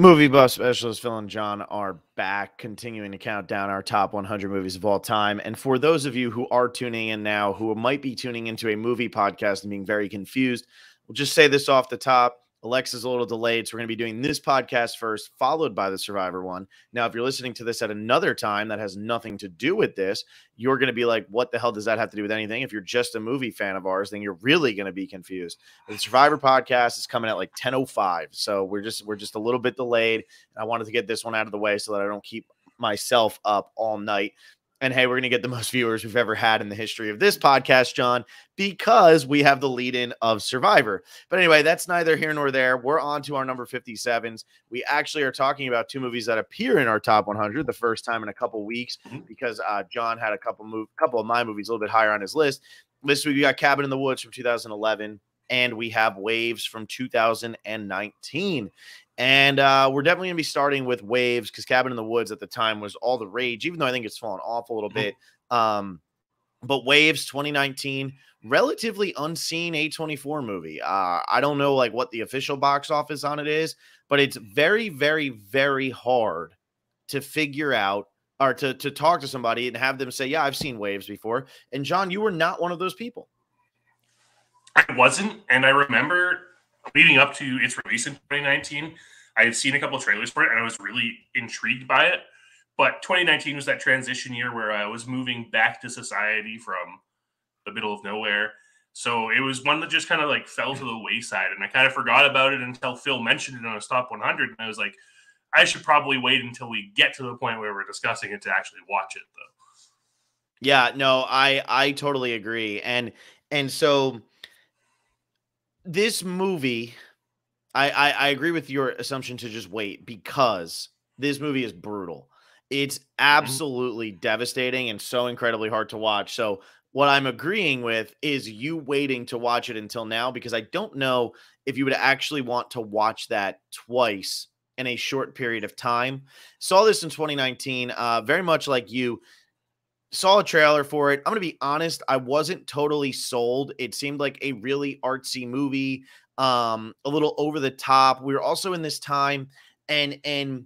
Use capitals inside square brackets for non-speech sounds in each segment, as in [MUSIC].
Movie buff specialist Phil and John are back, continuing to count down our top 100 movies of all time. And for those of you who are tuning in now, who might be tuning into a movie podcast and being very confused, we'll just say this off the top. Alexa's a little delayed, so we're going to be doing this podcast first, followed by the Survivor one. Now, if you're listening to this at another time that has nothing to do with this, you're going to be like, "What the hell does that have to do with anything?" If you're just a movie fan of ours, then you're really going to be confused. The Survivor podcast is coming at like 10:05, so we're just we're just a little bit delayed. And I wanted to get this one out of the way so that I don't keep myself up all night. And hey, we're going to get the most viewers we've ever had in the history of this podcast, John, because we have the lead in of Survivor. But anyway, that's neither here nor there. We're on to our number 57s. We actually are talking about two movies that appear in our top 100 the first time in a couple weeks Mhm. because uh, John had a couple move, couple of my movies a little bit higher on his list. This week we got Cabin in the Woods from 2011 and we have Waves from 2019. And uh, we're definitely going to be starting with Waves because Cabin in the Woods at the time was all the rage, even though I think it's fallen off a little Mhm. bit. Um, but Waves 2019, relatively unseen A24 movie. Uh, I don't know like what the official box office on it is, but it's very, very, very hard to figure out or to, to talk to somebody and have them say, Yeah, I've seen Waves before. And John, you were not one of those people. I wasn't, and I remember leading up to its release in 2019, I had seen a couple of trailers for it, and I was really intrigued by it. But 2019 was that transition year where I was moving back to society from the middle of nowhere. So it was one that just kind of like fell to the wayside, and I kind of forgot about it until Phil mentioned it on a top 100, and I was like, I should probably wait until we get to the point where we're discussing it to actually watch it, though. Yeah, no, I I totally agree. And and so this movie, I, I I agree with your assumption to just wait because this movie is brutal. It's absolutely devastating and so incredibly hard to watch. So what I'm agreeing with is you waiting to watch it until now because I don't know if you would actually want to watch that twice in a short period of time. Saw this in 2019, uh, very much like you saw a trailer for it. I'm gonna be honest, I wasn't totally sold. It seemed like a really artsy movie, um, a little over the top. We were also in this time, and and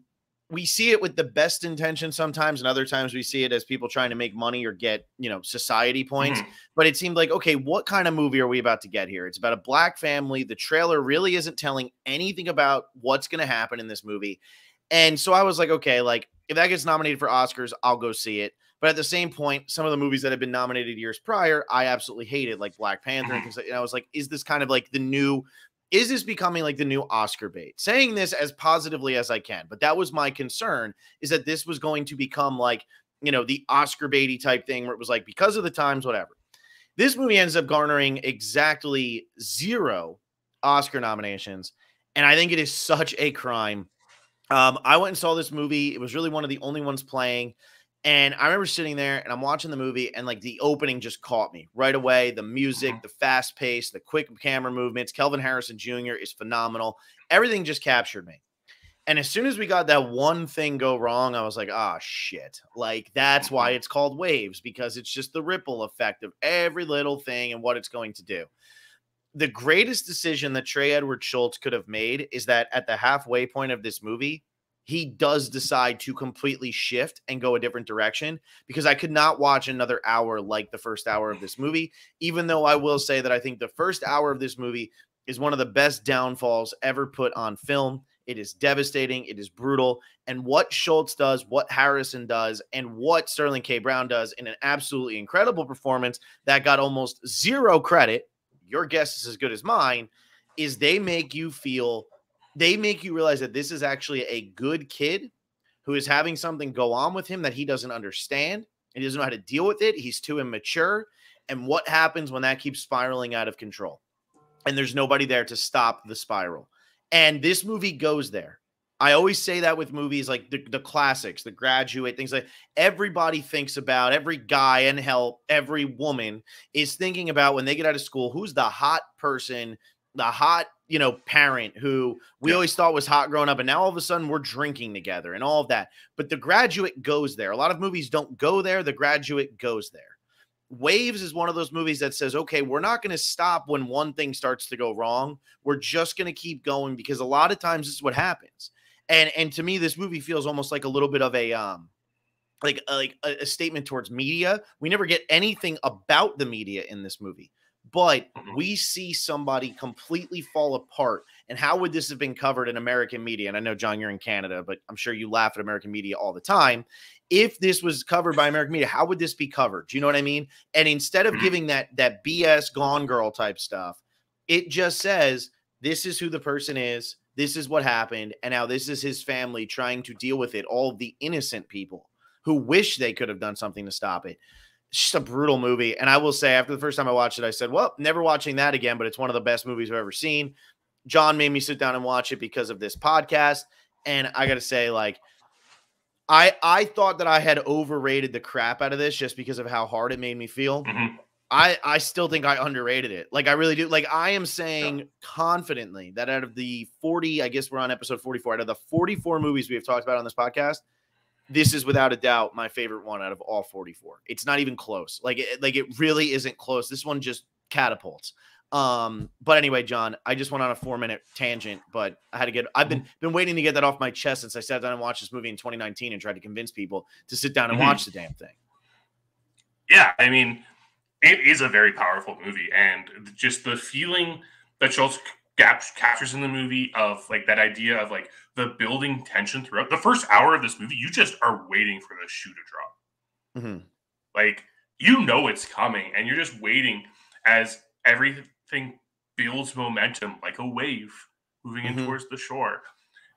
we see it with the best intention sometimes, and other times we see it as people trying to make money or get you know society points. Mhm. But it seemed like okay, what kind of movie are we about to get here? It's about a black family. The trailer really isn't telling anything about what's gonna happen in this movie. And so I was like, okay, like if that gets nominated for Oscars, I'll go see it. But at the same point, some of the movies that have been nominated years prior, I absolutely hated, like Black Panther and Mhm. things like. And I was like, is this kind of like the new? Is this becoming like the new Oscar bait? Saying this as positively as I can, but that was my concern: is that this was going to become like you know the Oscar baity type thing, where it was like because of the times, whatever. This movie ends up garnering exactly zero Oscar nominations, and I think it is such a crime. Um, I went and saw this movie. It was really one of the only ones playing. And I remember sitting there and I'm watching the movie, and like the opening just caught me right away. The music, Mhm. the fast pace, the quick camera movements. Kelvin Harrison Jr. is phenomenal. Everything just captured me. And as soon as we got that one thing go wrong, I was like, ah, shit. Like, that's why it's called waves because it's just the ripple effect of every little thing and what it's going to do. The greatest decision that Trey Edward Shults could have made is that at the halfway point of this movie, he does decide to completely shift and go a different direction because I could not watch another hour like the first hour of this movie, even though I will say that I think the first hour of this movie is one of the best downfalls ever put on film. It is devastating, it is brutal. And what Shults does, what Harrison does, and what Sterling K. Brown does in an absolutely incredible performance that got almost zero credit, your guess is as good as mine, is they make you feel they make you realize that this is actually a good kid who is having something go on with him that he doesn't understand. and He doesn't know how to deal with it. He's too immature. And what happens when that keeps spiraling out of control? And there's nobody there to stop the spiral. And this movie goes there. I always say that with movies like the, the classics, The Graduate, things like everybody thinks about, every guy and hell, every woman is thinking about when they get out of school, who's the hot person, the hot you know, parent who we Yeah. always thought was hot growing up, and now all of a sudden we're drinking together and all of that. But the graduate goes there. A lot of movies don't go there. The graduate goes there. Waves is one of those movies that says, okay, we're not going to stop when one thing starts to go wrong. We're just going to keep going because a lot of times this is what happens. And and to me, this movie feels almost like a little bit of a um like like a, a statement towards media. We never get anything about the media in this movie, but Mhm. we see somebody completely fall apart. And how would this have been covered in American media? And I know John, you're in Canada, but I'm sure you laugh at American media all the time. If this was covered by American media, how would this be covered? Do you know what I mean? And instead of Mhm. giving that that BS Gone Girl type stuff, it just says this is who the person is. This is what happened, and now this is his family trying to deal with it. All the innocent people who wish they could have done something to stop it. It's just a brutal movie. And I will say, after the first time I watched it, I said, Well, never watching that again, but it's one of the best movies I've ever seen. John made me sit down and watch it because of this podcast. And I gotta say, like, I I thought that I had overrated the crap out of this just because of how hard it made me feel. Mhm. I I still think I underrated it. Like I really do. Like I am saying confidently that out of the 40, I guess we're on episode 44, out of the 44 movies we have talked about on this podcast, this is without a doubt my favorite one out of all 44. It's not even close. Like it, like it really isn't close. This one just catapults. Um, but anyway, John, I just went on a four minute tangent, but I had to get I've been been waiting to get that off my chest since I sat down and watched this movie in 2019 and tried to convince people to sit down and Mhm. watch the damn thing. Yeah, I mean, it is a very powerful movie, and just the feeling that Shults cap- captures in the movie of like that idea of like the building tension throughout the first hour of this movie, you just are waiting for the shoe to drop. Mhm. Like you know it's coming, and you're just waiting as everything builds momentum like a wave moving in Mhm. towards the shore.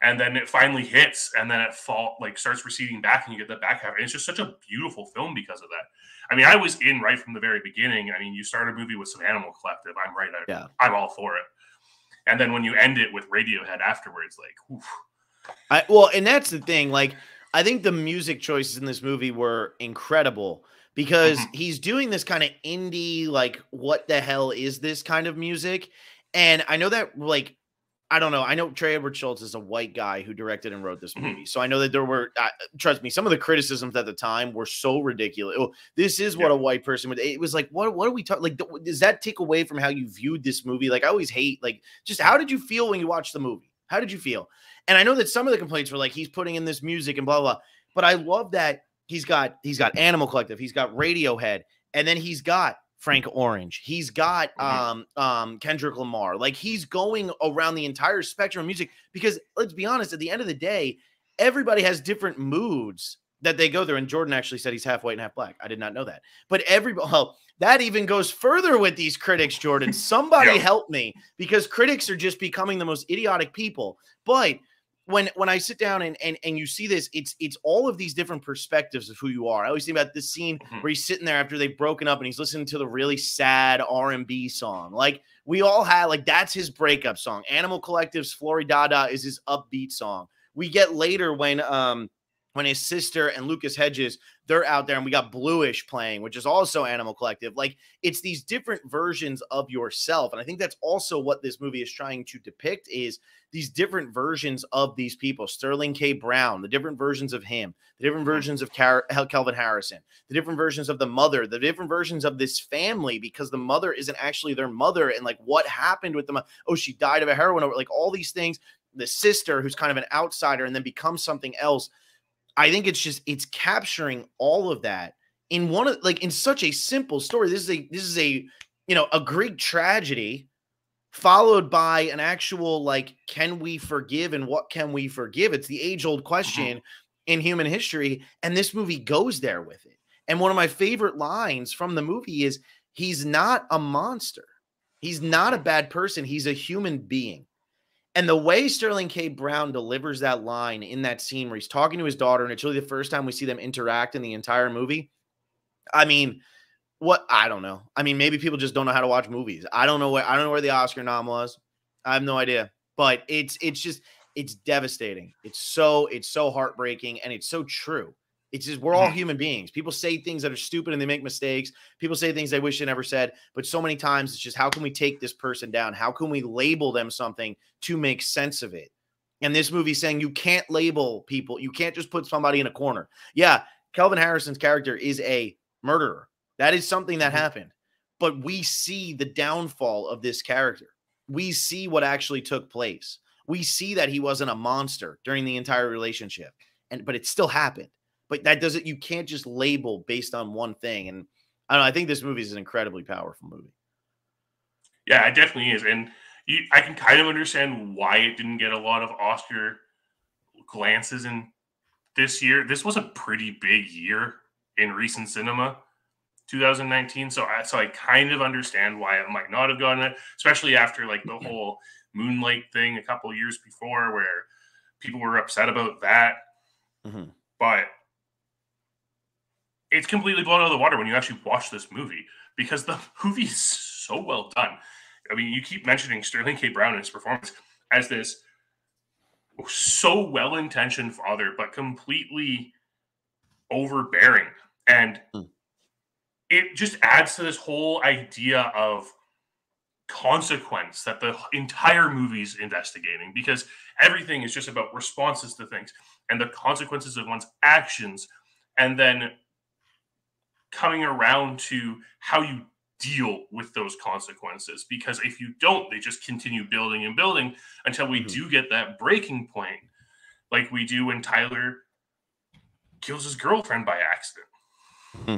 And then it finally hits, and then it fall like starts receding back, and you get the back half. And it's just such a beautiful film because of that. I mean, I was in right from the very beginning. I mean, you start a movie with some Animal Collective. I'm right. I, Yeah. I'm all for it. And then when you end it with Radiohead afterwards, like, oof, I well, and that's the thing. Like, I think the music choices in this movie were incredible because Mhm. he's doing this kind of indie, like, what the hell is this kind of music? And I know that, like, I don't know. I know Trey Edward Shults is a white guy who directed and wrote this Mhm. movie. So I know that there were, uh, trust me, some of the criticisms at the time were so ridiculous. Oh, this is what Yeah. a white person would. It was like, what? What are we talking? Like, does that take away from how you viewed this movie? Like, I always hate, like, just how did you feel when you watched the movie? How did you feel? And I know that some of the complaints were like he's putting in this music and blah blah. blah. But I love that he's got he's got Animal Collective, he's got Radiohead, and then he's got Frank Orange, he's got um um Kendrick Lamar. Like he's going around the entire spectrum of music because let's be honest, at the end of the day, everybody has different moods that they go through. And Jordan actually said he's half white and half black. I did not know that. But every well, that even goes further with these critics, Jordan. [LAUGHS] Somebody Yeah. help me because critics are just becoming the most idiotic people. But when when I sit down and and and you see this, it's it's all of these different perspectives of who you are. I always think about this scene Mhm. where he's sitting there after they've broken up and he's listening to the really sad R and B song. Like we all had, like that's his breakup song. Animal Collective's Floridada is his upbeat song. We get later when um when his sister and Lucas Hedges they're out there and we got Bluish playing, which is also Animal Collective. Like it's these different versions of yourself, and I think that's also what this movie is trying to depict is these different versions of these people. Sterling K. Brown, the different versions of him, the different mm-hmm. versions of Car- uh, Kelvin Harrison, the different versions of the mother, the different versions of this family because the mother isn't actually their mother, and like what happened with them? Oh, she died of a heroin over, like all these things. The sister, who's kind of an outsider, and then becomes something else. I think it's just it's capturing all of that in one of like in such a simple story. This is a this is a you know a Greek tragedy followed by an actual like can we forgive and what can we forgive? It's the age old mm-hmm. question in human history, and this movie goes there with it. And one of my favorite lines from the movie is he's not a monster. He's not a mm-hmm. bad person. He's a human being. And the way Sterling K. Brown delivers that line in that scene where he's talking to his daughter, and it's really the first time we see them interact in the entire movie. I mean, what I don't know. I mean, maybe people just don't know how to watch movies. I don't know where I don't know where the Oscar nom was. I have no idea. But it's it's just it's devastating. It's so it's so heartbreaking and it's so true. It's just we're all Mhm. human beings. People say things that are stupid and they make mistakes. People say things they wish they never said. But so many times it's just how can we take this person down? How can we label them something to make sense of it? And this movie saying you can't label people. You can't just put somebody in a corner. Yeah, Kelvin Harrison's character is a murderer. That is something that Mhm. happened. But we see the downfall of this character. We see what actually took place. We see that he wasn't a monster during the entire relationship, and but it still happened. But that doesn't. You can't just label based on one thing. And I don't know. I think this movie is an incredibly powerful movie. Yeah, it definitely is, and you, I can kind of understand why it didn't get a lot of Oscar glances in this year. This was a pretty big year in recent cinema. 2019. So I so I kind of understand why it might not have gotten it, especially after like the [LAUGHS] whole Moonlight thing a couple years before, where people were upset about that. Mm-hmm. But it's completely blown out of the water when you actually watch this movie because the [LAUGHS] movie is so well done. I mean, you keep mentioning Sterling K. Brown and his performance as this so well intentioned father, but completely overbearing. And mm. it just adds to this whole idea of consequence that the entire movie is investigating because everything is just about responses to things and the consequences of one's actions. And then coming around to how you deal with those consequences because if you don't they just continue building and building until we mm-hmm. do get that breaking point like we do when tyler kills his girlfriend by accident mm-hmm.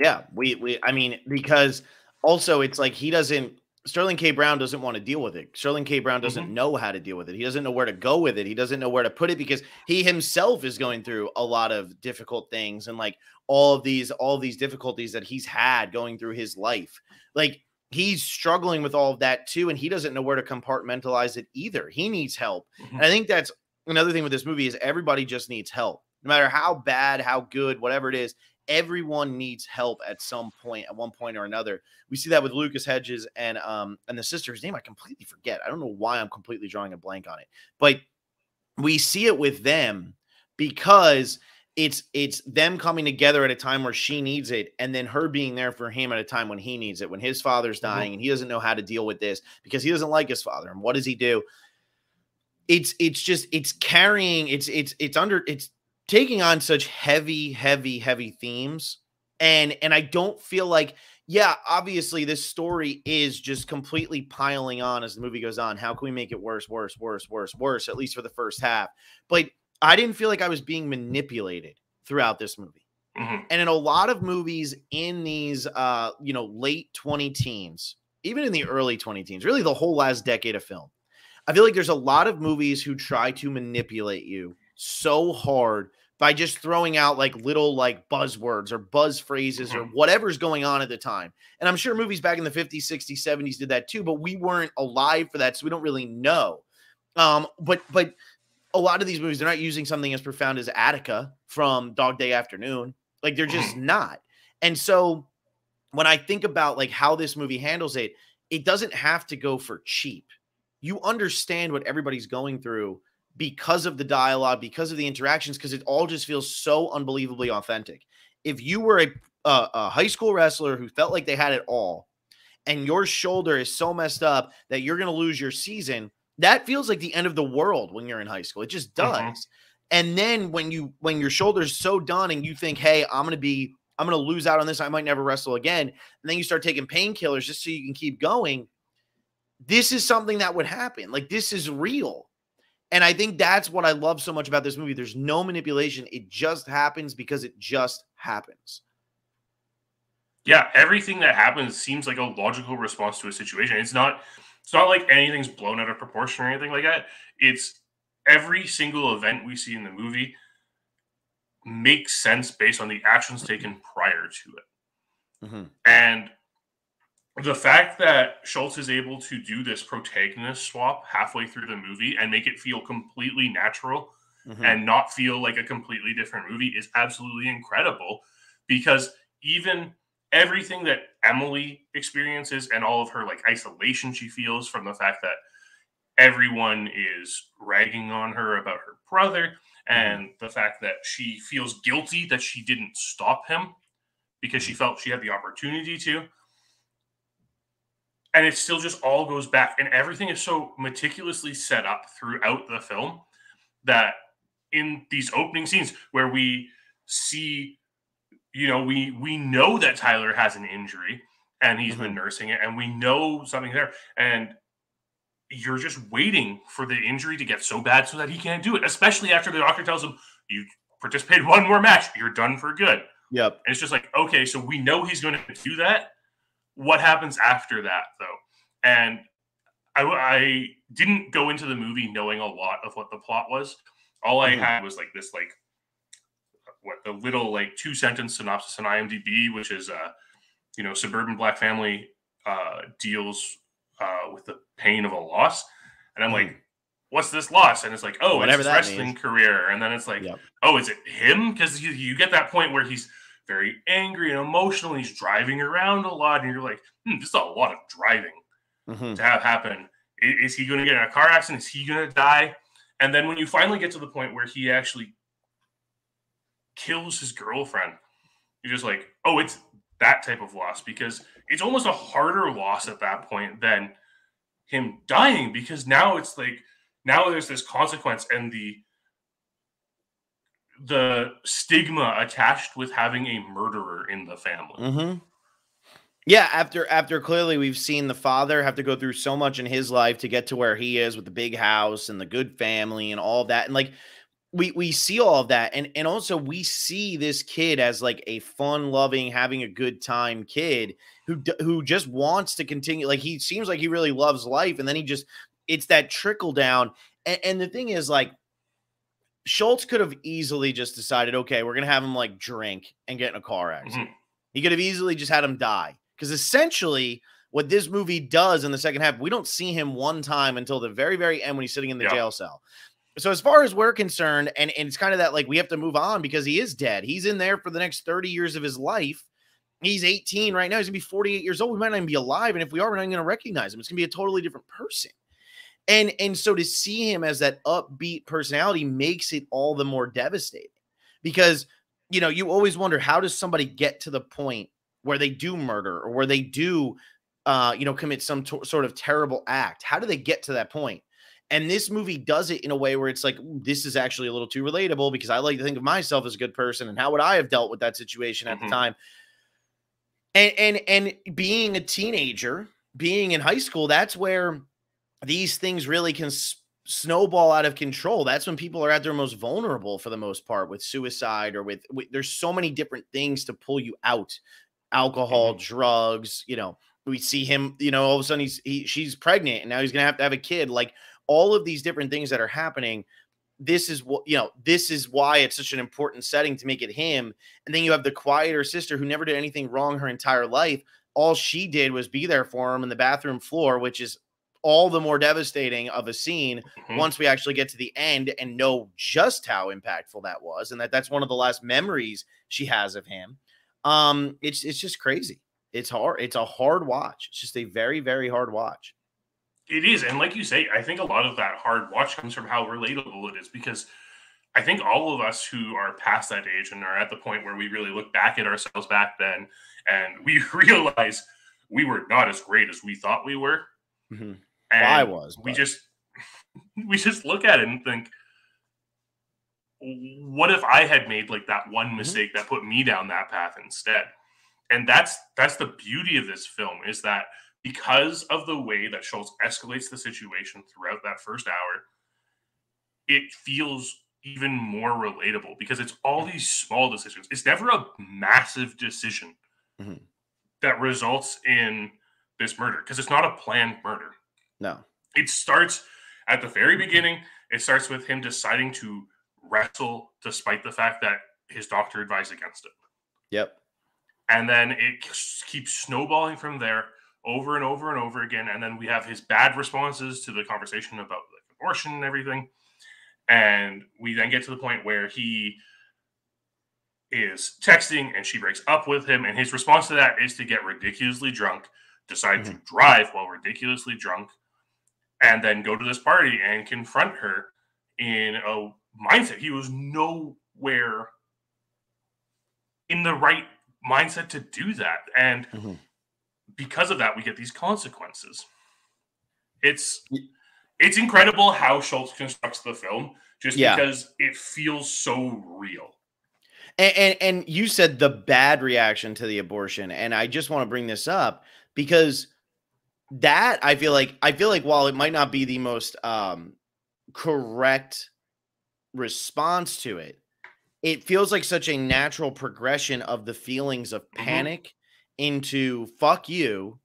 yeah we we i mean because also it's like he doesn't Sterling K. Brown doesn't want to deal with it. Sterling K. Brown doesn't mm-hmm. know how to deal with it. He doesn't know where to go with it. He doesn't know where to put it because he himself is going through a lot of difficult things and like all of these all of these difficulties that he's had going through his life. Like he's struggling with all of that too and he doesn't know where to compartmentalize it either. He needs help. Mm-hmm. And I think that's another thing with this movie is everybody just needs help. No matter how bad, how good, whatever it is, everyone needs help at some point, at one point or another. We see that with Lucas Hedges and um and the sister's name I completely forget. I don't know why I'm completely drawing a blank on it, but we see it with them because it's it's them coming together at a time where she needs it and then her being there for him at a time when he needs it when his father's mm-hmm. dying and he doesn't know how to deal with this because he doesn't like his father and what does he do it's it's just it's carrying it's it's it's under it's taking on such heavy, heavy, heavy themes. And and I don't feel like, yeah, obviously this story is just completely piling on as the movie goes on. How can we make it worse, worse, worse, worse, worse, at least for the first half? But I didn't feel like I was being manipulated throughout this movie. Mm-hmm. And in a lot of movies in these uh, you know, late 20 teens, even in the early 20 teens, really the whole last decade of film. I feel like there's a lot of movies who try to manipulate you so hard by just throwing out like little like buzzwords or buzz phrases or mm-hmm. whatever's going on at the time. And I'm sure movies back in the 50s, 60s, 70s did that too, but we weren't alive for that, so we don't really know. Um, but but a lot of these movies, they're not using something as profound as Attica from Dog Day Afternoon. Like they're just mm-hmm. not. And so when I think about like how this movie handles it, it doesn't have to go for cheap. You understand what everybody's going through because of the dialogue, because of the interactions, because it all just feels so unbelievably authentic. If you were a, a, a high school wrestler who felt like they had it all, and your shoulder is so messed up that you're going to lose your season, that feels like the end of the world when you're in high school. It just mm-hmm. does. Uh-huh. And then when you when your shoulder's so done and you think, "Hey, I'm going to be I'm going to lose out on this. I might never wrestle again." And then you start taking painkillers just so you can keep going. This is something that would happen. Like this is real. And I think that's what I love so much about this movie. There's no manipulation. It just happens because it just happens. Yeah, everything that happens seems like a logical response to a situation. It's not it's not like anything's blown out of proportion or anything like that. It's every single event we see in the movie makes sense based on the actions taken prior to it. Mm-hmm. And the fact that Shults is able to do this protagonist swap halfway through the movie and make it feel completely natural mm-hmm. and not feel like a completely different movie is absolutely incredible because even everything that Emily experiences and all of her like isolation she feels from the fact that everyone is ragging on her about her brother mm-hmm. and the fact that she feels guilty that she didn't stop him because she mm-hmm. felt she had the opportunity to and it still just all goes back and everything is so meticulously set up throughout the film that in these opening scenes where we see you know we we know that Tyler has an injury and he's mm-hmm. been nursing it and we know something there and you're just waiting for the injury to get so bad so that he can't do it, especially after the doctor tells him, you participated one more match, you're done for good. Yep. And it's just like, okay, so we know he's going to do that. What happens after that, though? And I, I didn't go into the movie knowing a lot of what the plot was. All I mm-hmm. had was like this, like what the little like two sentence synopsis on IMDb, which is uh, you know, suburban black family uh, deals uh, with the pain of a loss, and I'm like, what's this loss? And it's like, oh, Whatever it's his wrestling means. career, and then it's like, yep. oh, is it him? Because you, you get that point where he's very angry and emotional. And he's driving around a lot, and you're like, hmm, this is a lot of driving mm-hmm. to have happen. Is, is he going to get in a car accident? Is he going to die? And then when you finally get to the point where he actually kills his girlfriend, you're just like, oh, it's that type of loss because it's almost a harder loss at that point than him dying because now it's like now there's this consequence and the the stigma attached with having a murderer in the family. Mm-hmm. Yeah, after after clearly we've seen the father have to go through so much in his life to get to where he is with the big house and the good family and all that, and like we we see all of that, and and also we see this kid as like a fun loving, having a good time kid who who just wants to continue. Like he seems like he really loves life, and then he just it's that trickle down. And, and the thing is, like Shults could have easily just decided, okay, we're gonna have him like drink and get in a car accident. Mm-hmm. He could have easily just had him die because essentially, what this movie does in the second half, we don't see him one time until the very, very end when he's sitting in the yeah. jail cell. So as far as we're concerned, and, and it's kind of that like we have to move on because he is dead. He's in there for the next 30 years of his life. He's 18 right now. He's gonna be 48 years old. We might not even be alive. And if we are, we're not gonna recognize him. It's gonna be a totally different person. And and so to see him as that upbeat personality makes it all the more devastating because you know you always wonder how does somebody get to the point where they do murder or where they do uh, you know commit some t- sort of terrible act? How do they get to that point? And this movie does it in a way where it's like this is actually a little too relatable because i like to think of myself as a good person and how would i have dealt with that situation at mm-hmm. the time? And and and being a teenager being in high school that's where these things really can snowball out of control that's when people are at their most vulnerable for the most part with suicide or with, with there's so many different things to pull you out alcohol, mm-hmm. drugs, you know, we see him, you know, all of a sudden he's he, she's pregnant and now he's gonna have to have a kid. Like all of these different things that are happening. This is what you know, this is why it's such an important setting to make it him. And then you have the quieter sister who never did anything wrong her entire life. All she did was be there for him in the bathroom floor, which is all the more devastating of a scene mm-hmm. once we actually get to the end and know just how impactful that was and that that's one of the last memories she has of him um, it's it's just crazy. It's hard. It's a hard watch. It's just a very very hard watch. It is, and like you say, I think a lot of that hard watch comes from how relatable it is because I think all of us who are past that age and are at the point where we really look back at ourselves back then and we [LAUGHS] realize we were not as great as we thought we were. Mm-hmm. And well, I was. But... We just [LAUGHS] we just look at it and think, what if I had made like that one mm-hmm. mistake mm-hmm. that put me down that path instead? And that's that's the beauty of this film is that because of the way that Shults escalates the situation throughout that first hour, it feels even more relatable because it's all these small decisions. It's never a massive decision mm-hmm. that results in this murder because it's not a planned murder. No. It starts at the very beginning. It starts with him deciding to wrestle despite the fact that his doctor advised against it. Yep. And then it keeps snowballing from there over and over and over again. And then we have his bad responses to the conversation about like abortion and everything. And we then get to the point where he is texting and she breaks up with him. And his response to that is to get ridiculously drunk, decide mm-hmm. to drive while ridiculously drunk, and then go to this party and confront her in a mindset. He was nowhere in the right mindset to do that. And mm-hmm. because of that, we get these consequences. It's it's incredible how Shults constructs the film just yeah. because it feels so real. And, and, and you said the bad reaction to the abortion, and I just want to bring this up because that I feel like I feel like while it might not be the most um correct response to it, it feels like such a natural progression of the feelings of Mhm. panic into fuck you.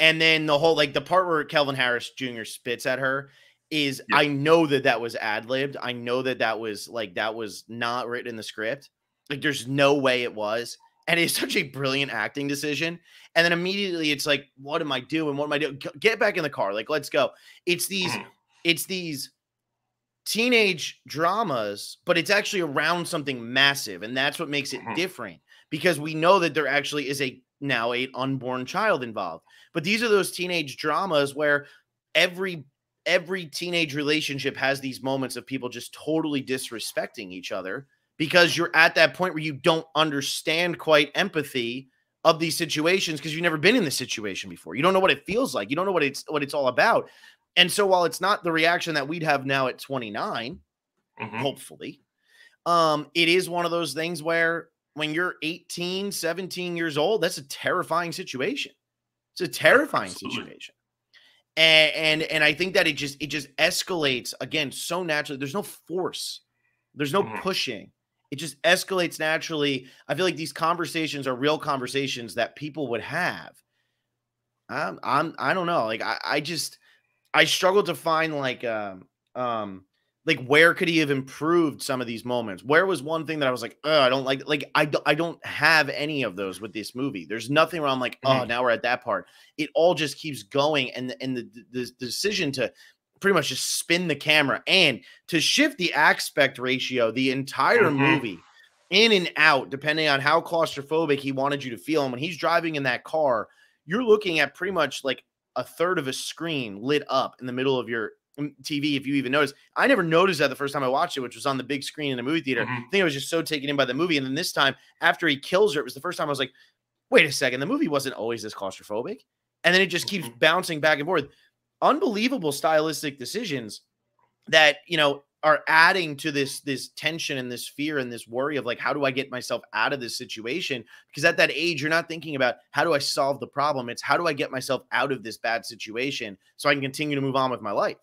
And then the whole like the part where Kelvin Harris Jr. spits at her is Yeah. I know that that was ad libbed. I know that that was like that was not written in the script. Like there's no way it was. And it's such a brilliant acting decision. And then immediately it's like, what am I doing? What am I doing? Get back in the car. Like, let's go. It's these, Mhm. it's these teenage dramas, but it's actually around something massive. And that's what makes it Mhm. different because we know that there actually is a now a unborn child involved. But these are those teenage dramas where every every teenage relationship has these moments of people just totally disrespecting each other because you're at that point where you don't understand quite empathy of these situations because you've never been in this situation before. You don't know what it feels like. You don't know what it's what it's all about. And so while it's not the reaction that we'd have now at 29, Mhm. hopefully, um, it is one of those things where when you're 18, 17 years old, that's a terrifying situation. It's a terrifying Absolutely. situation. And, and and I think that it just it just escalates again so naturally. There's no force. There's no Mhm. pushing. It just escalates naturally. I feel like these conversations are real conversations that people would have. I'm I'm I don't know. Like I, I just I struggle to find like um um like where could he have improved some of these moments? Where was one thing that I was like, oh, I don't like like I don't I don't have any of those with this movie. There's nothing where I'm like, oh, Mhm. now we're at that part. It all just keeps going and and the, the, the decision to pretty much just spin the camera and to shift the aspect ratio the entire Mhm. movie in and out depending on how claustrophobic he wanted you to feel and when he's driving in that car you're looking at pretty much like a third of a screen lit up in the middle of your mm, TV if you even notice. I never noticed that the first time I watched it, which was on the big screen in the movie theater. Mhm. I think I was just so taken in by the movie. And then this time, after he kills her, it was the first time I was like, wait a second, the movie wasn't always this claustrophobic. And then it just keeps Mhm. bouncing back and forth. Unbelievable stylistic decisions that, you know, are adding to this this tension and this fear and this worry of like how do I get myself out of this situation because at that age you're not thinking about how do I solve the problem it's how do I get myself out of this bad situation so I can continue to move on with my life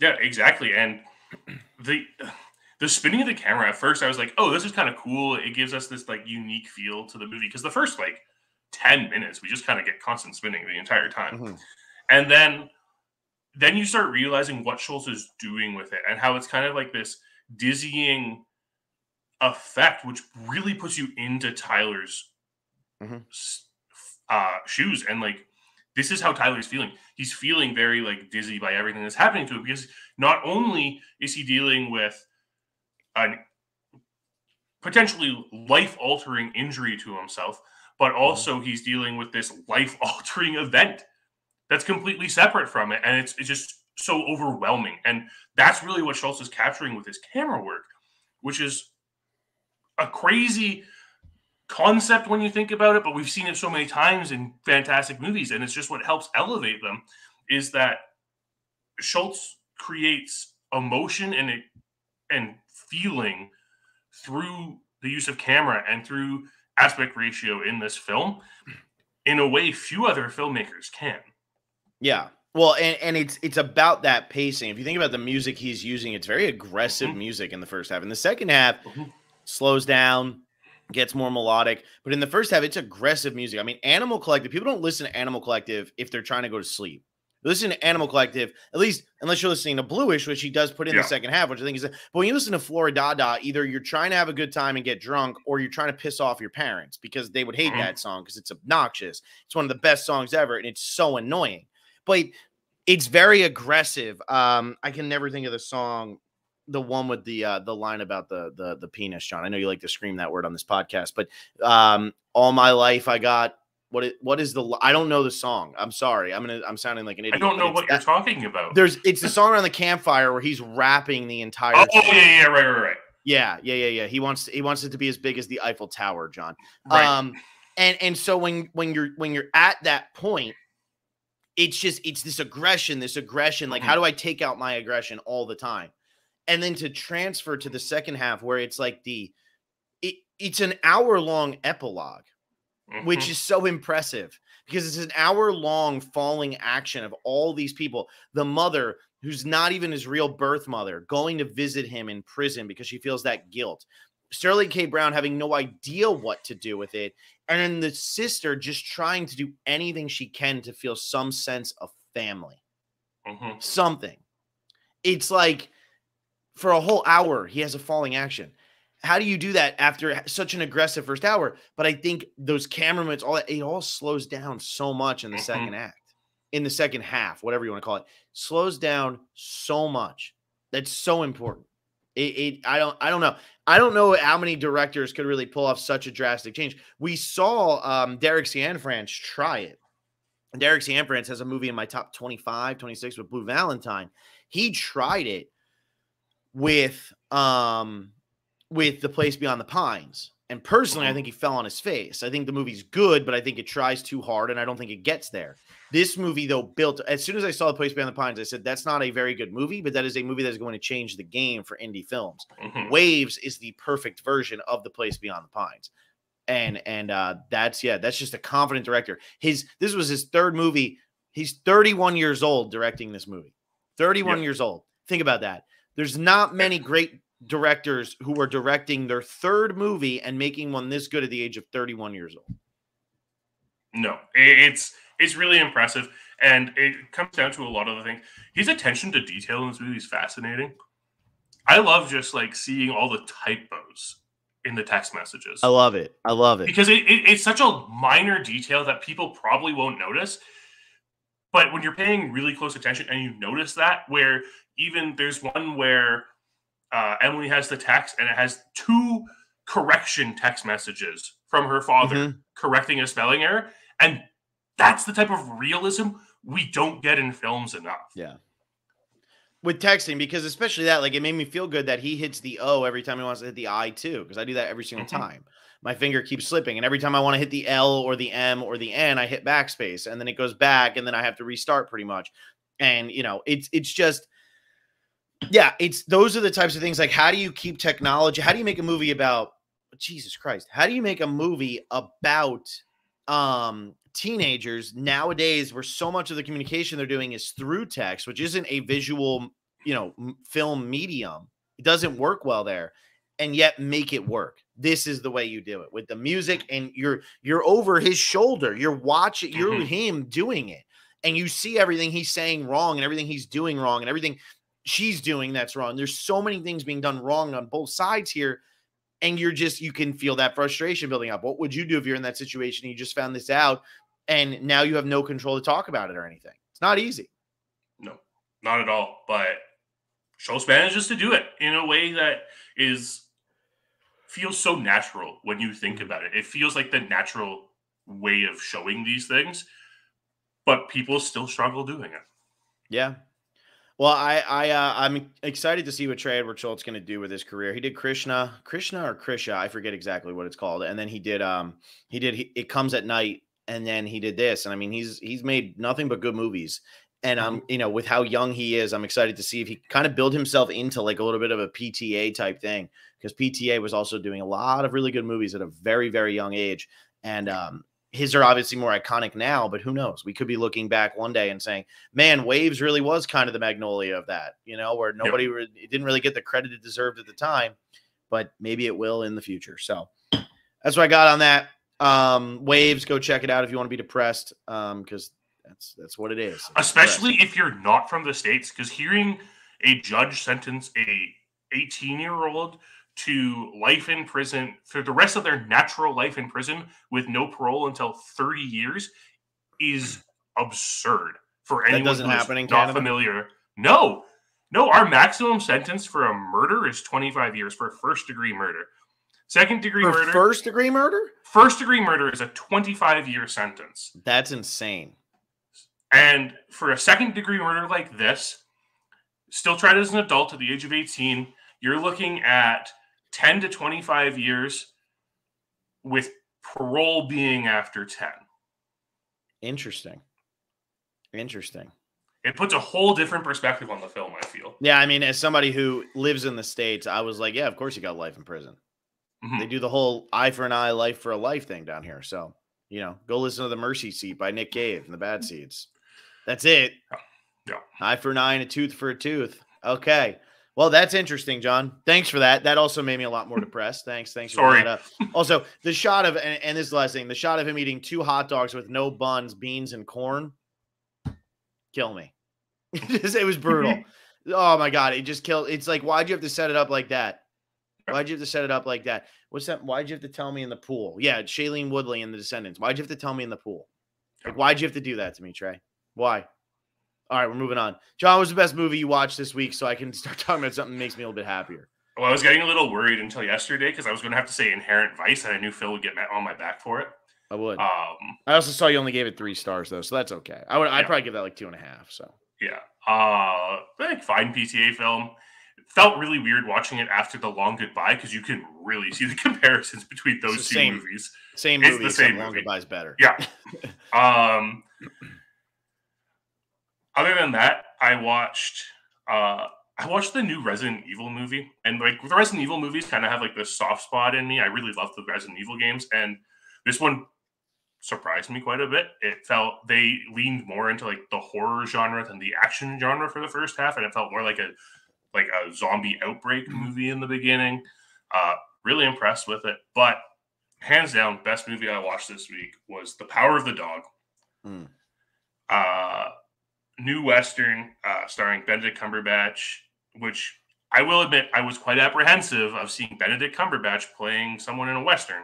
Yeah, exactly. And the the spinning of the camera at first, I was like, oh, this is kind of cool. It gives us this like unique feel to the movie because the first like ten minutes, we just kind of get constant spinning the entire time, Mhm. and then then you start realizing what Shults is doing with it and how it's kind of like this dizzying effect, which really puts you into Tyler's Mhm. uh, shoes and like this is how Tyler's feeling. He's feeling very like dizzy by everything that's happening to him because not only is he dealing with an potentially life altering injury to himself, but mm-hmm. also he's dealing with this life altering [LAUGHS] event that's completely separate from it. And it's, it's just so overwhelming. And that's really what Shults is capturing with his camera work, which is a crazy concept when you think about it, but we've seen it so many times in fantastic movies, and it's just what helps elevate them is that Shults creates emotion and it and feeling through the use of camera and through aspect ratio in this film in a way few other filmmakers can. Yeah. Well, and, and it's it's about that pacing. If you think about the music he's using, it's very aggressive Mhm. music in the first half. In the second half, Mhm. slows down, gets more melodic. But in the first half, it's aggressive music. I mean, Animal Collective, people don't listen to Animal Collective if they're trying to go to sleep. Listen to Animal Collective, at least unless you're listening to Bluish, which he does put in Yeah. the second half, which I think is. But when you listen to Floridada, either you're trying to have a good time and get drunk, or you're trying to piss off your parents because they would hate Mhm. that song because it's obnoxious. It's one of the best songs ever, and it's so annoying. But it's very aggressive. Um, I can never think of the song, the one with the uh the line about the the the penis, John. I know you like to scream that word on this podcast, but um, all my life I got what it what is the I don't know the song. I'm sorry. I'm gonna I'm sounding like an idiot. I don't know what you're talking about. There's it's the [LAUGHS] song around the campfire where he's rapping the entire. Oh, thing. yeah, yeah, right, right, right. yeah, yeah, yeah, yeah. He wants he wants it to be as big as the Eiffel Tower, John. Right. Um, and and so when when you're when you're at that point, it's just it's this aggression, this aggression. Like, Mhm. how do I take out my aggression all the time? And then to transfer to the second half where it's like the it, it's an hour long epilogue which Mhm. is so impressive because it's an hour long falling action of all these people. The mother, who's not even his real birth mother, going to visit him in prison because she feels that guilt. Sterling K. Brown having no idea what to do with it. And then the sister just trying to do anything she can to feel some sense of family, Mhm. something. It's like for a whole hour, he has a falling action. How do you do that after such an aggressive first hour? But I think those camera moments, all that, it all slows down so much in the Mhm. second act, in the second half, whatever you want to call it, slows down so much. That's so important. It, it I don't I don't know. I don't know how many directors could really pull off such a drastic change. We saw um, Derek Cianfrance try it. Derek Cianfrance has a movie in my top 25, 26 with Blue Valentine. He tried it with um with The Place Beyond the Pines. And personally, I Mhm. think he fell on his face. I think the movie's good, but I think it tries too hard and I don't think it gets there. This movie, though, built as soon as I saw The Place Beyond the Pines, I said that's not a very good movie, but that is a movie that is going to change the game for indie films. Mhm. Waves is the perfect version of The Place Beyond the Pines. And and uh that's yeah, that's just a confident director. His this was his third movie. He's 31 years old directing this movie. 31 Yep. years old. Think about that. There's not many great directors who are directing their third movie and making one this good at the age of 31 years old. No, it's it's really impressive, and it comes down to a lot of the things. His attention to detail in this movie is fascinating. I love just like seeing all the typos in the text messages I love it. I love it. because it, it, it's such a minor detail that people probably won't notice. But when you're paying really close attention and you notice that, where even there's one where uh, Emily has the text and it has two correction text messages from her father Mhm. correcting a spelling error. And that's the type of realism we don't get in films enough. Yeah. With texting, because especially that, like it made me feel good that he hits the O every time he wants to hit the I too, because I do that every single Mhm. time. My finger keeps slipping, and every time I want to hit the L or the M or the N, I hit backspace, and then it goes back, and then I have to restart pretty much. And you know, it's it's just, yeah, it's those are the types of things. Like, how do you keep technology? How do you make a movie about Jesus Christ? How do you make a movie about um teenagers nowadays where so much of the communication they're doing is through text which isn't a visual you know film medium it doesn't work well there and yet make it work this is the way you do it with the music and you're you're over his shoulder you're watching you're Mhm. him doing it and you see everything he's saying wrong and everything he's doing wrong and everything she's doing that's wrong there's so many things being done wrong on both sides here and you're just you can feel that frustration building up what would you do if you're in that situation and you just found this out and now you have no control to talk about it or anything it's not easy No, not at all. But Shults manages to do it in a way that is feels so natural when you think about it. It feels like the natural way of showing these things, but people still struggle doing it. yeah well i i uh, i'm excited to see what trey edward shults going to do with his career. He did krishna krishna or krisha i forget exactly what it's called and then he did um he did he, it comes at night and then he did this and i mean he's he's made nothing but good movies and I'm you know with how young he is i'm excited to see if he kind of build himself into like a little bit of a pta type thing because pta was also doing a lot of really good movies at a very very young age and um his are obviously more iconic now but who knows? We could be looking back one day and saying man waves really was kind of the magnolia of that you know where nobody re- didn't really get the credit it deserved at the time but maybe it will in the future. So that's what i got on that. Um waves go check it out if you want to be depressed um because that's that's what it is. It's Especially if you're not from the states, because hearing a judge sentence a 18 year old to life in prison for the rest of their natural life in prison with no parole until 30 years is [CLEARS THROAT] absurd for anyone doesn't who is happen in not Canada? familiar. No, no, our maximum sentence for a murder is 25 years for first degree murder. Second degree For murder, first degree murder first degree murder is a 25 year sentence. that's insane And for a second degree murder like this, still tried as an adult at the age of 18, you're looking at 10 to 25 years with parole being after 10. interesting interesting It puts a whole different perspective on the film, I feel. yeah i mean as somebody who lives in the states i was like yeah of course you got life in prison Mhm. they do the whole eye for an eye life for a life thing down here so You know, go listen to the Mercy Seat by Nick Cave and the Bad Seeds. That's it. Yeah. Eye for an eye and a tooth for a tooth. Okay. Well, that's interesting, John. Thanks for that. That also made me a lot more depressed. Thanks. Thanks for Sorry. that. Also, the shot of and, and this is the last thing, the shot of him eating two hot dogs with no buns, beans, and corn. Kill me. [LAUGHS] it was brutal. [LAUGHS] oh my god, it just killed. It's like, why'd you have to set it up like that? Why'd you have to set it up like that? What's that? Why'd you have to tell me in the pool? Yeah, Shailene Woodley and the Descendants. Why'd you have to tell me in the pool? Like, why'd you have to do that to me, Trey? Why? All right, we're moving on. John, what was the best movie you watched this week so I can [LAUGHS] start talking about something that makes me a little bit happier? Well, I was getting a little worried until yesterday because I was going to have to say Inherent Vice, and I knew Phil would get on my back for it. I would. Um, I also saw you only gave it three stars though, so that's okay. I would. I'd Yeah. probably give that like two and a half. So yeah, uh, I think fine PTA film. It felt really weird watching it after the Long Goodbye because you can really see the [LAUGHS] comparisons between those two same- movies. same It's movie. the same Long movie. Goodbye's better. Yeah. [LAUGHS] Um, other than that, I watched uh, I watched the new Resident Evil movie, and like the Resident Evil movies, kind of have like this soft spot in me. I really love the Resident Evil games, and this one surprised me quite a bit. It felt they leaned more into like the horror genre than the action genre for the first half, and it felt more like a like a zombie outbreak movie in the beginning. Uh, really impressed with it, but hands down, best movie I watched this week was The Power of the Dog. Mm. Uh, new western uh, starring Benedict Cumberbatch, which I will admit I was quite apprehensive of seeing Benedict Cumberbatch playing someone in a western,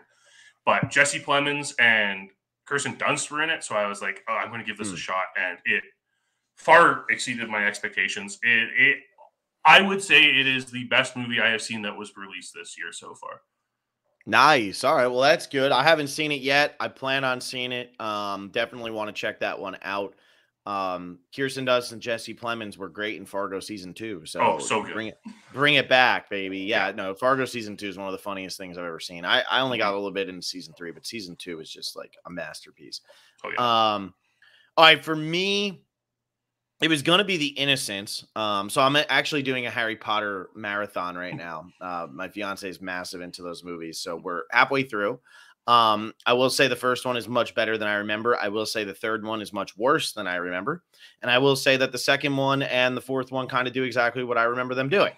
but Jesse Plemons and Kirsten Dunst were in it, so I was like, oh, I'm going to give this Hmm. a shot, and it far exceeded my expectations. It, it, I would say, it is the best movie I have seen that was released this year so far. Nice. All right. Well, that's good. I haven't seen it yet. I plan on seeing it. Um, definitely want to check that one out. Um, Kirsten Dunst and Jesse Plemons were great in Fargo season two. So, Oh, so good. bring it, bring it back, baby. [LAUGHS] Yeah, no, Fargo season two is one of the funniest things I've ever seen. I, I only got a little bit into season three, but season two is just like a masterpiece. Oh yeah, Um, all right, for me, it was gonna be the Innocents. Um, so I'm actually doing a Harry Potter marathon right [LAUGHS] now. Uh, my fiance is massive into those movies, so we're halfway through. Um, I will say the first one is much better than I remember. I will say the third one is much worse than I remember, and I will say that the second one and the fourth one kind of do exactly what I remember them doing.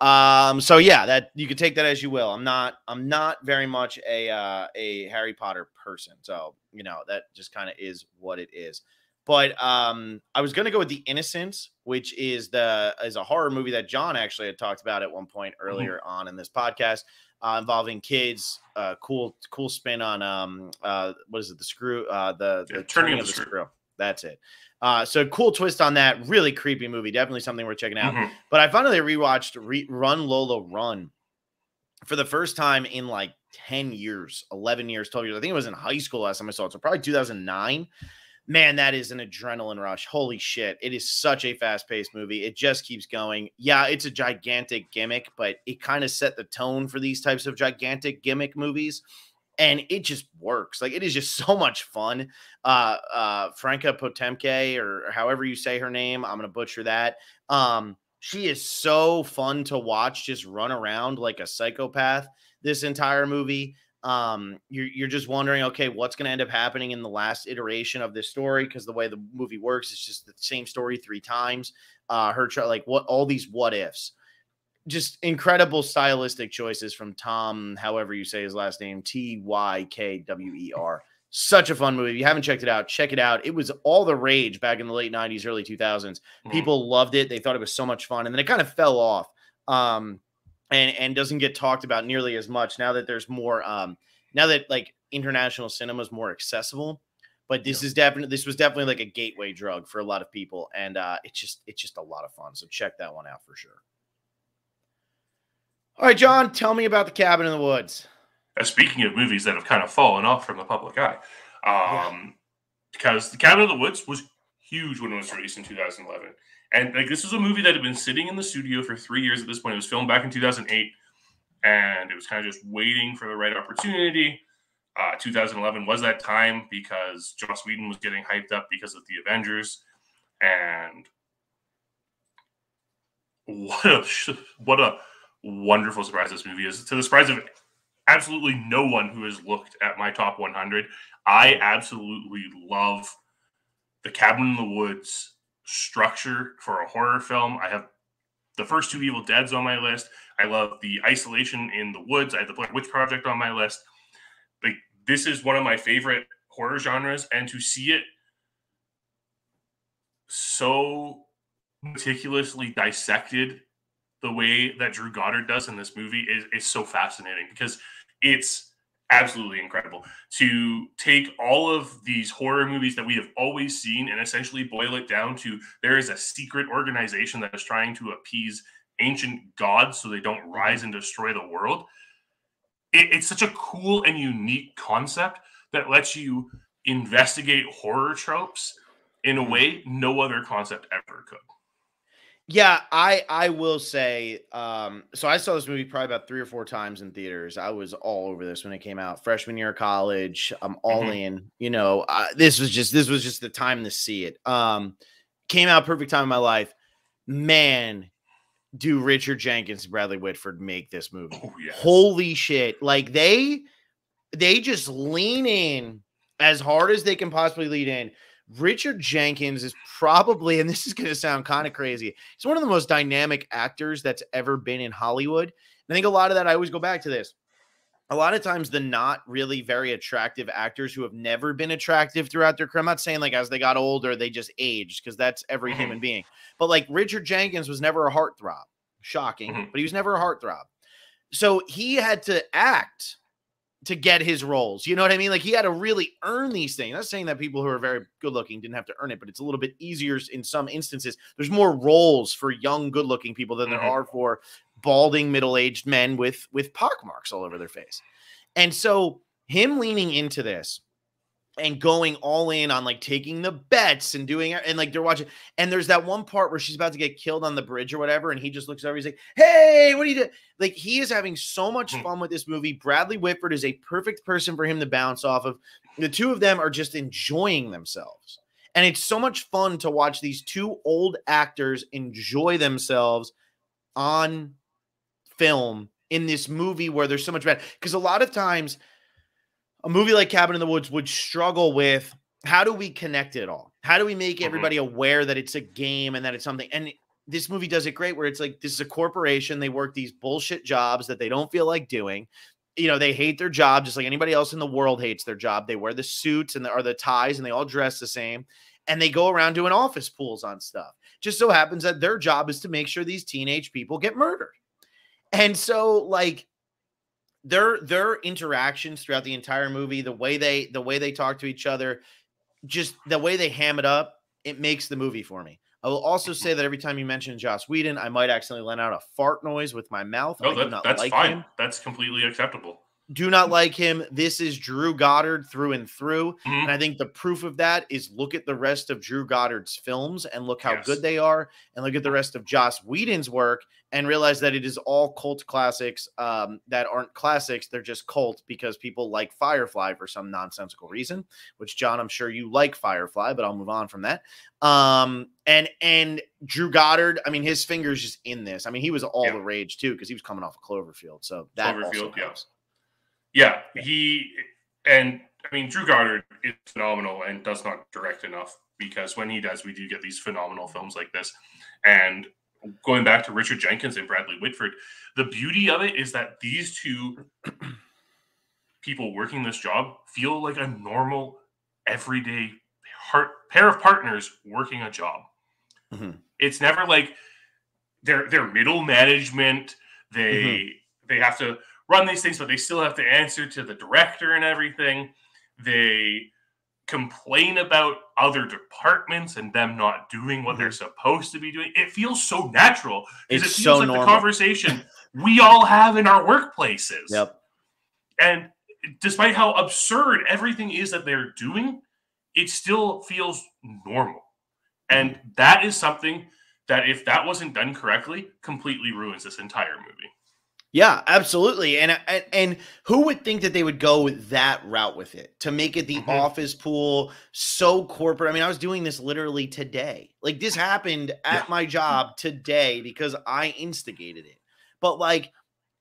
Um, so yeah, that you could take that as you will. I'm not, I'm not very much a uh, a Harry Potter person, so you know that just kind of is what it is. But um, I was gonna go with The Innocents, which is the is a horror movie that John actually had talked about at one point earlier on in this podcast, uh, involving kids. Uh, cool, cool spin on um, uh, what is it? The screw, uh, the Yeah, the Turning of the Screw. That's it. Uh, so cool twist on that. Really creepy movie. Definitely something worth checking out. Mhm. But I finally rewatched Re- Run Lola Run for the first time in like 10 years, 11 years, 12 years. I think it was in high school last time I saw it. So probably 2009. Man, that is an adrenaline rush. Holy shit. It is such a fast paced movie. It just keeps going. Yeah, it's a gigantic gimmick, but it kind of set the tone for these types of gigantic gimmick movies. And it just works. Like it is just [LAUGHS] so much fun. Uh uh Franka Potemke, or however you say her name, I'm gonna butcher that. Um, she is so fun to watch just run around like a psychopath this entire movie um you're, you're just wondering okay what's going to end up happening in the last iteration of this story? Because the way the movie works it's just the same story three times uh her try like what all these what ifs. Just incredible stylistic choices from tom however you say his last name t-y-k-w-e-r such a fun movie. If you haven't checked it out check it out. It was all the rage back in the late 90s early 2000s Mhm. people loved it. They thought it was so much fun and then it kind of fell off. Um and and doesn't get talked about nearly as much now that there's more um now that like international cinema is more accessible but this is definitely this was definitely like a gateway drug for a lot of people and uh it's just it's just a lot of fun so check that one out for sure. All right john tell me about the cabin in the woods. Uh, speaking of movies that have kind of fallen off from the public eye, Yeah. um, because The Cabin in the Woods was huge when it was released in 2011, and like this was a movie that had been sitting in the studio for three years at this point. It was filmed back in 2008, and it was kind of just waiting for the right opportunity. Uh, 2011 was that time because Joss Whedon was getting hyped up because of the Avengers, and what a what a wonderful surprise this movie is. To the surprise of absolutely no one who has looked at my top 100. I absolutely love the Cabin in the Woods structure for a horror film. I have the first two Evil Dead's on my list. I love the isolation in the woods. I have the Blair Witch Project on my list. Like this is one of my favorite horror genres, and to see it so meticulously dissected the way that Drew Goddard does in this movie is, is so fascinating because it's absolutely incredible to take all of these horror movies that we have always seen and essentially boil it down to there is a secret organization that is trying to appease ancient gods so they don't mm-hmm. rise and destroy the world. It, it's such a cool and unique concept that lets you investigate horror tropes in a mm-hmm. way no other concept ever could. Yeah, I I will say. Um, so I saw this movie probably about three or four times in theaters. I was all over this when it came out, freshman year of college. I'm all mm-hmm. in. You know, uh, this was just this was just the time to see it. Um, came out perfect time in my life. Man, do Richard Jenkins and Bradley Whitford make this movie? Oh, yes. Holy shit! Like they they just lean in as hard as they can possibly lead in Richard Jenkins is probably, and this is going to sound kind of crazy, he's one of the most dynamic actors that's ever been in Hollywood. And I think a lot of that, I always go back to this. A lot of times, the not really very attractive actors who have never been attractive throughout their career, I'm not saying like as they got older, they just aged because that's every mm-hmm. human being. But like Richard Jenkins was never a heartthrob. Shocking, mm-hmm. but he was never a heartthrob. So he had to act to get his roles. You know what I mean? Like he had to really earn these things. I'm not saying that people who are very good looking didn't have to earn it, but it's a little bit easier in some instances. There's more roles for young, good looking people than there mm-hmm. are for balding middle aged men with with pockmarks all over their face. And so him leaning into this and going all in on like taking the bets and doing it and like they're watching and there's that one part where she's about to get killed on the bridge or whatever and he just looks over he's like hey what are you doing like he is having so much hmm. fun with this movie bradley whitford is a perfect person for him to bounce off of the two of them are just enjoying themselves and it's so much fun to watch these two old actors enjoy themselves on film in this movie where there's so much bad because a lot of times a movie like Cabin in the Woods would struggle with how do we connect it all? How do we make mm-hmm. everybody aware that it's a game and that it's something? And this movie does it great where it's like this is a corporation. They work these bullshit jobs that they don't feel like doing. You know, they hate their job just like anybody else in the world hates their job. They wear the suits and the, or the ties and they all dress the same. And they go around doing office pools on stuff. Just so happens that their job is to make sure these teenage people get murdered. And so, like, their their interactions throughout the entire movie, the way they the way they talk to each other, just the way they ham it up, it makes the movie for me. I will also say that every time you mention Joss Whedon, I might accidentally let out a fart noise with my mouth. No, that, that's like fine. Him. That's completely acceptable do not like him. This is Drew Goddard through and through. Mm-hmm. And I think the proof of that is look at the rest of Drew Goddard's films and look how yes. good they are, and look at the rest of Joss Whedon's work and realize that it is all cult classics um, that aren't classics. They're just cult because people like Firefly for some nonsensical reason, which, John, I'm sure you like Firefly, but I'll move on from that. Um, and and Drew Goddard, I mean, his fingers just in this. I mean, he was all yeah. the rage too because he was coming off of Cloverfield. So that Cloverfield, yeah. Yeah, he and I mean Drew Goddard is phenomenal and does not direct enough because when he does, we do get these phenomenal films like this. And going back to Richard Jenkins and Bradley Whitford, the beauty of it is that these two [CLEARS THROAT] people working this job feel like a normal, everyday heart, pair of partners working a job. Mm-hmm. It's never like they're they're middle management. They mm-hmm. they have to run these things, but they still have to answer to the director and everything. They complain about other departments and them not doing what they're mm-hmm. supposed to be doing. It feels so natural because it feels so like normal. the conversation we all have in our workplaces. Yep. And despite how absurd everything is that they're doing, it still feels normal. And mm-hmm. that is something that if that wasn't done correctly, completely ruins this entire movie. Yeah, absolutely. And, and and who would think that they would go that route with it to make it the mm-hmm. office pool so corporate? I mean, I was doing this literally today. Like this happened at yeah. my job today because I instigated it. But like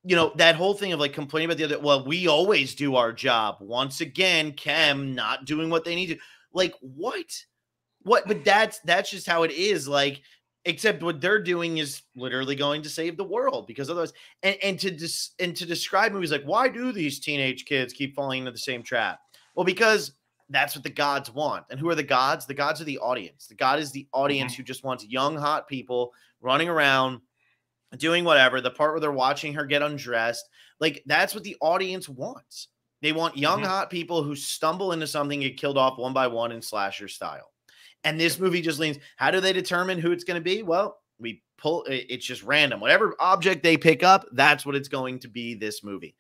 you know, that whole thing of like complaining about the other, well, we always do our job. Once again, Chem not doing what they need to. Like, what? What? But that's that's just how it is. Like, except what they're doing is literally going to save the world because otherwise and, and to dis, and to describe movies like why do these teenage kids keep falling into the same trap? Well because that's what the gods want. And who are the gods? The gods are the audience. The god is the audience mm-hmm. who just wants young hot people running around doing whatever the part where they're watching her get undressed. Like that's what the audience wants. They want young mm-hmm. hot people who stumble into something get killed off one by one in slasher style and this movie just leans. How do they determine who it's going to be? Well, we pull. It's just random. Whatever object they pick up, that's what it's going to be. This movie.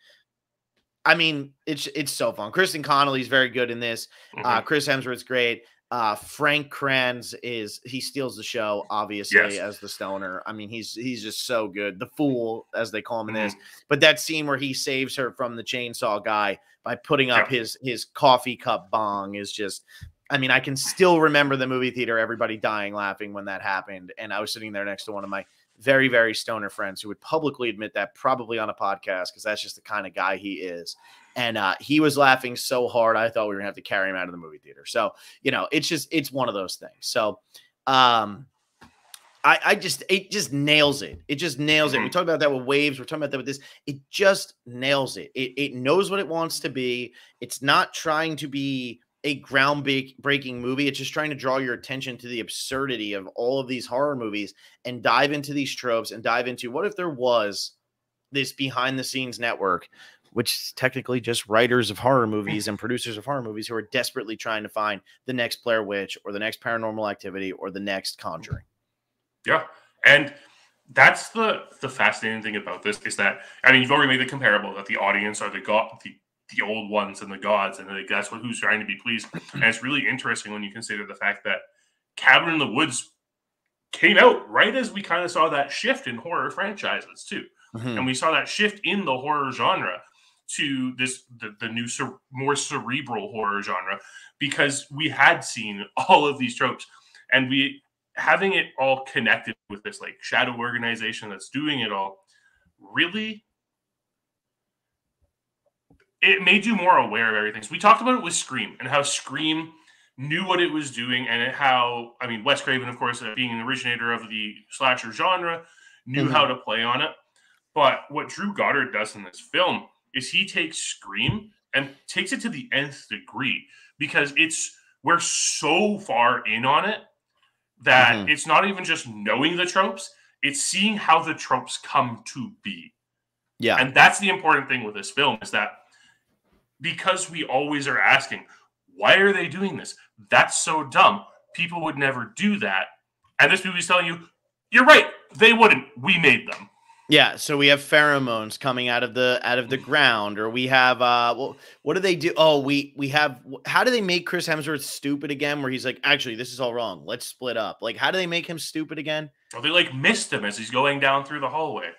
I mean, it's it's so fun. Kristen Connolly's very good in this. Uh, mm-hmm. Uh, Chris Hemsworth's great. Uh, Fran Kranz is he steals the show, obviously, yes. as the stoner. I mean, he's he's just so good. The fool, as they call him in mm-hmm. this. But that scene where he saves her from the chainsaw guy by putting up yeah. his his coffee cup bong is just I mean, I can still remember the movie theater, everybody dying laughing when that happened. And I was sitting there next to one of my very, very stoner friends who would publicly admit that probably on a podcast because that's just the kind of guy he is. And uh, he was laughing so hard, I thought we were gonna have to carry him out of the movie theater. So, you know, it's just it's one of those things. So um I, I just it just nails it. It just nails it. We mm-hmm. talked about that with waves. We're talking about that with this. It just nails it. It it knows what it wants to be. It's not trying to be a groundbreaking movie. It's just trying to draw your attention to the absurdity of all of these horror movies and dive into these tropes and dive into what if there was this behind the scenes network, which is technically just writers of horror movies and producers of horror movies who are desperately trying to find the next Blair Witch or the next Paranormal Activity or the next Conjuring. Yeah, and that's the the fascinating thing about this is that I mean you've already made the comparable that the audience are the god the the old ones and the gods, and like that's what who's trying to be pleased. And it's really interesting when you consider the fact that Cabin in the Woods came out right as we kind of saw that shift in horror franchises too, mm-hmm. and we saw that shift in the horror genre to this the, the new more cerebral horror genre because we had seen [LAUGHS] all of these tropes and we having it all connected with this like shadow organization that's doing it all really it made you more aware of everything. So we talked about it with Scream and how Scream knew what it was doing and how I mean Wes Craven, of course, uh, being an originator of the slasher genre, knew mm-hmm. how to play on it. But what Drew Goddard does in this film is he takes Scream and takes it to the nth degree because it's we're so far in on it that mm-hmm. it's not even just knowing the tropes, it's seeing how the tropes come to be. Yeah. And that's the important thing with this film is that because we always are asking, why are they doing this? That's so dumb. People would never do that. And this movie's telling you, you're right. They wouldn't. We made them. Yeah, so we have pheromones coming out of the out of the ground, or we have uh, well, what do they do? Oh, we we have. How do they make Chris Hemsworth stupid again? Where he's like, actually, this is all wrong. Let's split up. Like, how do they make him stupid again? Well, they like mist him as he's going down through the hallway.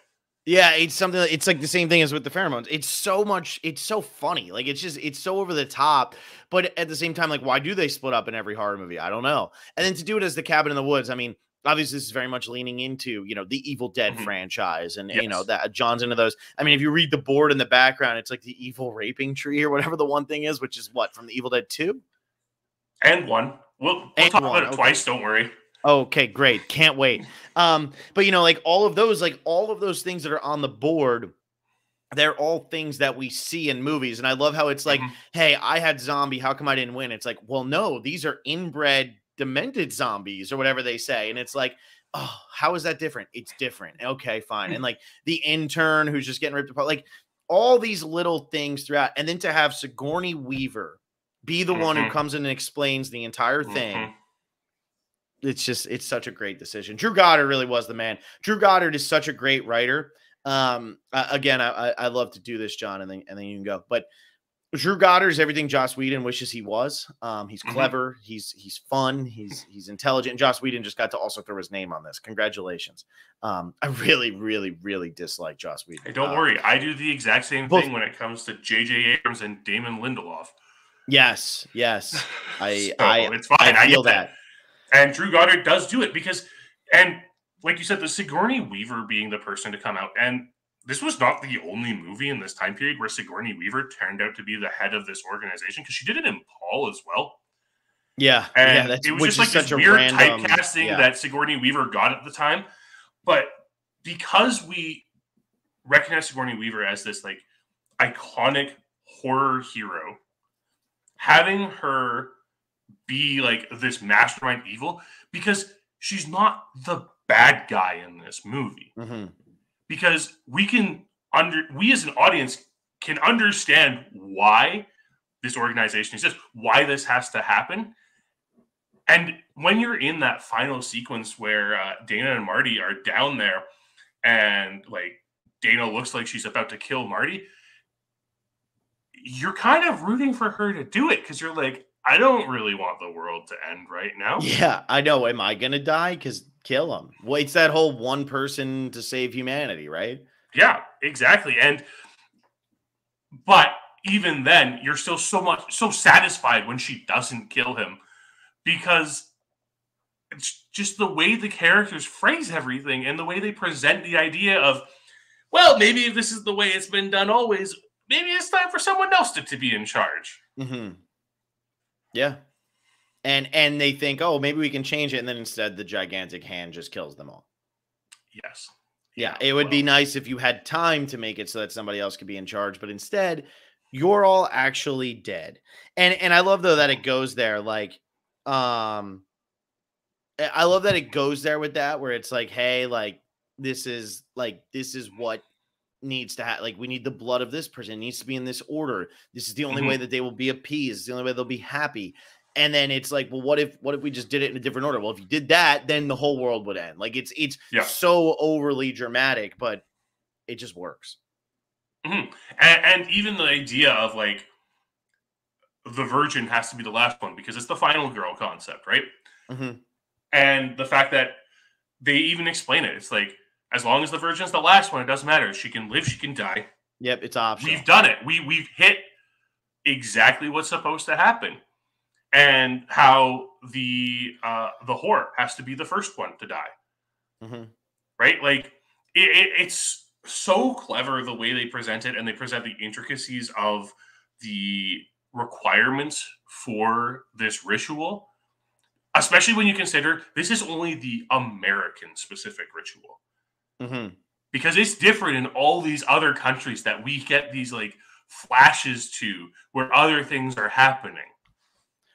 Yeah, it's something. It's like the same thing as with the pheromones. It's so much. It's so funny. Like it's just. It's so over the top. But at the same time, like why do they split up in every horror movie? I don't know. And then to do it as the Cabin in the Woods. I mean, obviously this is very much leaning into you know the Evil Dead mm-hmm. franchise, and yes. you know that John's into those. I mean, if you read the board in the background, it's like the evil raping tree or whatever the one thing is, which is what from the Evil Dead Two and one. We'll, we'll and talk one. about it okay. twice. Don't worry. Okay, great. Can't wait. Um, but you know, like all of those, like all of those things that are on the board, they're all things that we see in movies. And I love how it's like, mm-hmm. hey, I had zombie. How come I didn't win? It's like, well, no, these are inbred, demented zombies or whatever they say. And it's like, oh, how is that different? It's different. Okay, fine. And like the intern who's just getting ripped apart, like all these little things throughout. And then to have Sigourney Weaver be the mm-hmm. one who mm-hmm. comes in and explains the entire thing. Mm-hmm it's just it's such a great decision. Drew Goddard really was the man. Drew Goddard is such a great writer. Um, again, I, I love to do this, John, and then and then you can go. But Drew Goddard is everything Joss Whedon wishes he was. Um, he's mm-hmm. clever, mm-hmm. he's he's fun, he's he's intelligent. And Joss Whedon just got to also throw his name on this. Congratulations. Um, I really, really, really dislike Joss Whedon. Hey, don't um, worry, I do the exact same both, thing when it comes to J.J. Abrams and Damon Lindelof. Yes, yes, [LAUGHS] I, so I, it's fine. I, I feel that. that. And Drew Goddard does do it because, and like you said, the Sigourney Weaver being the person to come out and this was not the only movie in this time period where Sigourney Weaver turned out to be the head of this organization because she did it in Paul as well. Yeah, And yeah, that's it was just like is this a weird random typecasting yeah. that Sigourney Weaver got at the time. But because we recognize Sigourney Weaver as this like iconic horror hero, having her be like this mastermind evil because she's not the bad guy in this movie Mhm. because we can under we as an audience can understand why this organization exists, why this has to happen. And when you're in that final sequence where uh, Dana and Marty are down there, and like Dana looks like she's about to kill Marty, you're kind of rooting for her to do it because you're like, I don't really want the world to end right now. Yeah, I know. Am I gonna die? Because kill him. Well, it's that whole one person to save humanity, right? Yeah, exactly. And but even then, you're still so much so satisfied when she doesn't kill him because it's just the way the characters phrase everything and the way they present the idea of, well, maybe this is the way it's been done always, maybe it's time for someone else to, to be in charge. Mm-hmm. Yeah. And and they think, oh, maybe we can change it, and then instead the gigantic hand just kills them all. Yes. Yeah, it would be nice if you had time to make it so that somebody else could be in charge, but instead, you're all actually dead. And and I love though that it goes there like um I I love that it goes there with that where it's like, hey, like this is like this is what needs to have Like we need the blood of this person. It needs to be in this order. This is the only way that they will be appeased. It's the only way they'll be happy. And then it's like, well, what if what if we just did it in a different order? Well, if you did that, then the whole world would end. Like it's it's Yeah. so overly dramatic, but it just works. Mhm. And, and even the idea of like the virgin has to be the last one because it's the final girl concept, right? Mhm. And the fact that they even explain it, it's like as long as the virgin's the last one, it doesn't matter. She can live, she can die. Yep, it's optional. We've done it. We we've hit exactly what's supposed to happen, and how the uh, the whore has to be the first one to die Mhm. right? Like it, it, it's so clever the way they present it, and they present the intricacies of the requirements for this ritual, especially when you consider this is only the American specific ritual Mhm. because it's different in all these other countries that we get these like flashes to where other things are happening.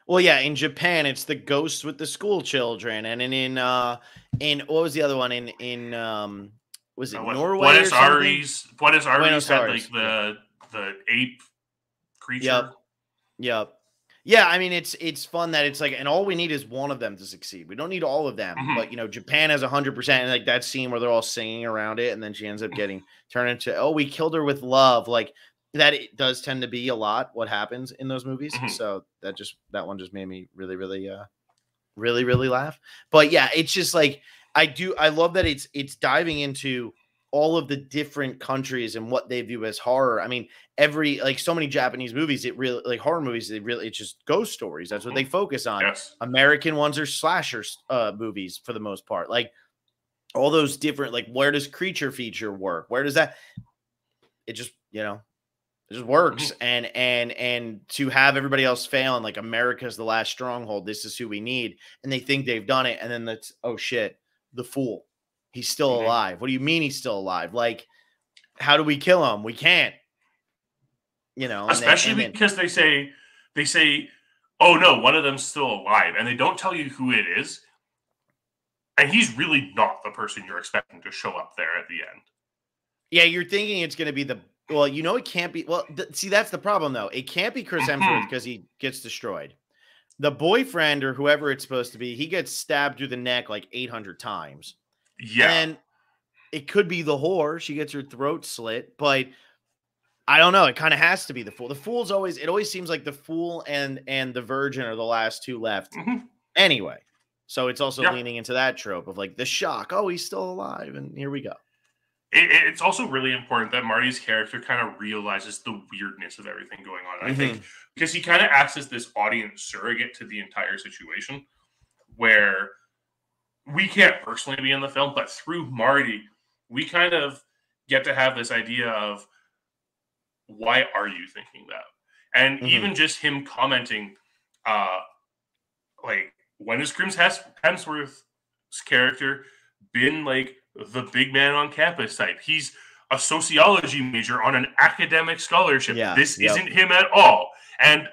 Well, yeah, in Japan, it's the ghosts with the school children, and in in uh in what was the other one in in um was it Uh, what- Norway? or Buenos something? Aires, Buenos Aires Buenos had Aires, like the the ape creature. Yep. Yep. Yeah, I mean it's it's fun that it's like, and all we need is one of them to succeed. We don't need all of them, Mhm. but you know, Japan has hundred percent, and like that scene where they're all singing around it, and then she ends up getting turned into, oh, we killed her with love. Like that it does tend to be a lot what happens in those movies. Mhm. So that just that one just made me really, really, uh, really, really laugh. But yeah, it's just like I do. I love that it's it's diving into all of the different countries and what they view as horror. I mean, every like so many Japanese movies, it really like horror movies, they really it's just ghost stories. That's what they focus on. Yes. American ones are slasher uh movies for the most part. Like all those different like where does creature feature work? Where does that it just, you know, it just works. And and and to have everybody else fail and like America's the last stronghold, this is who we need, and they think they've done it, and then that's oh shit, the fool. He's still Mhm. alive. What do you mean he's still alive? Like, how do we kill him? We can't. You know, then- especially then- because they say they say oh no one of them's still alive and they don't tell you who it is and he's really not the person you're expecting to show up there at the end Yeah, you're thinking it's going to be the well, you know, it can't be. Well, th- see, that's the problem though. It can't be Chris Hemsworth Mhm. because he gets destroyed. The boyfriend or whoever it's supposed to be, he gets stabbed through the neck like 800 times. Yeah And it could be the whore. She gets her throat slit, but I don't know. It kind of has to be the fool. The fool's always. It always seems like the fool and and the virgin are the last two left. Mhm. Anyway, so it's also Yeah. leaning into that trope of like the shock. Oh, he's still alive, and here we go. It- it- it's also really important that marty's character kind of realizes the weirdness of everything going on and i think because he kind of acts as this audience surrogate to the entire situation where we can't personally be in the film but through marty we kind of get to have this idea of why are you thinking that? And Mhm. even just him commenting, uh, like, when is Crims Hemsworth's character been like the big man on campus type? He's a sociology major on an academic scholarship. Yeah, This yep. isn't him at all. And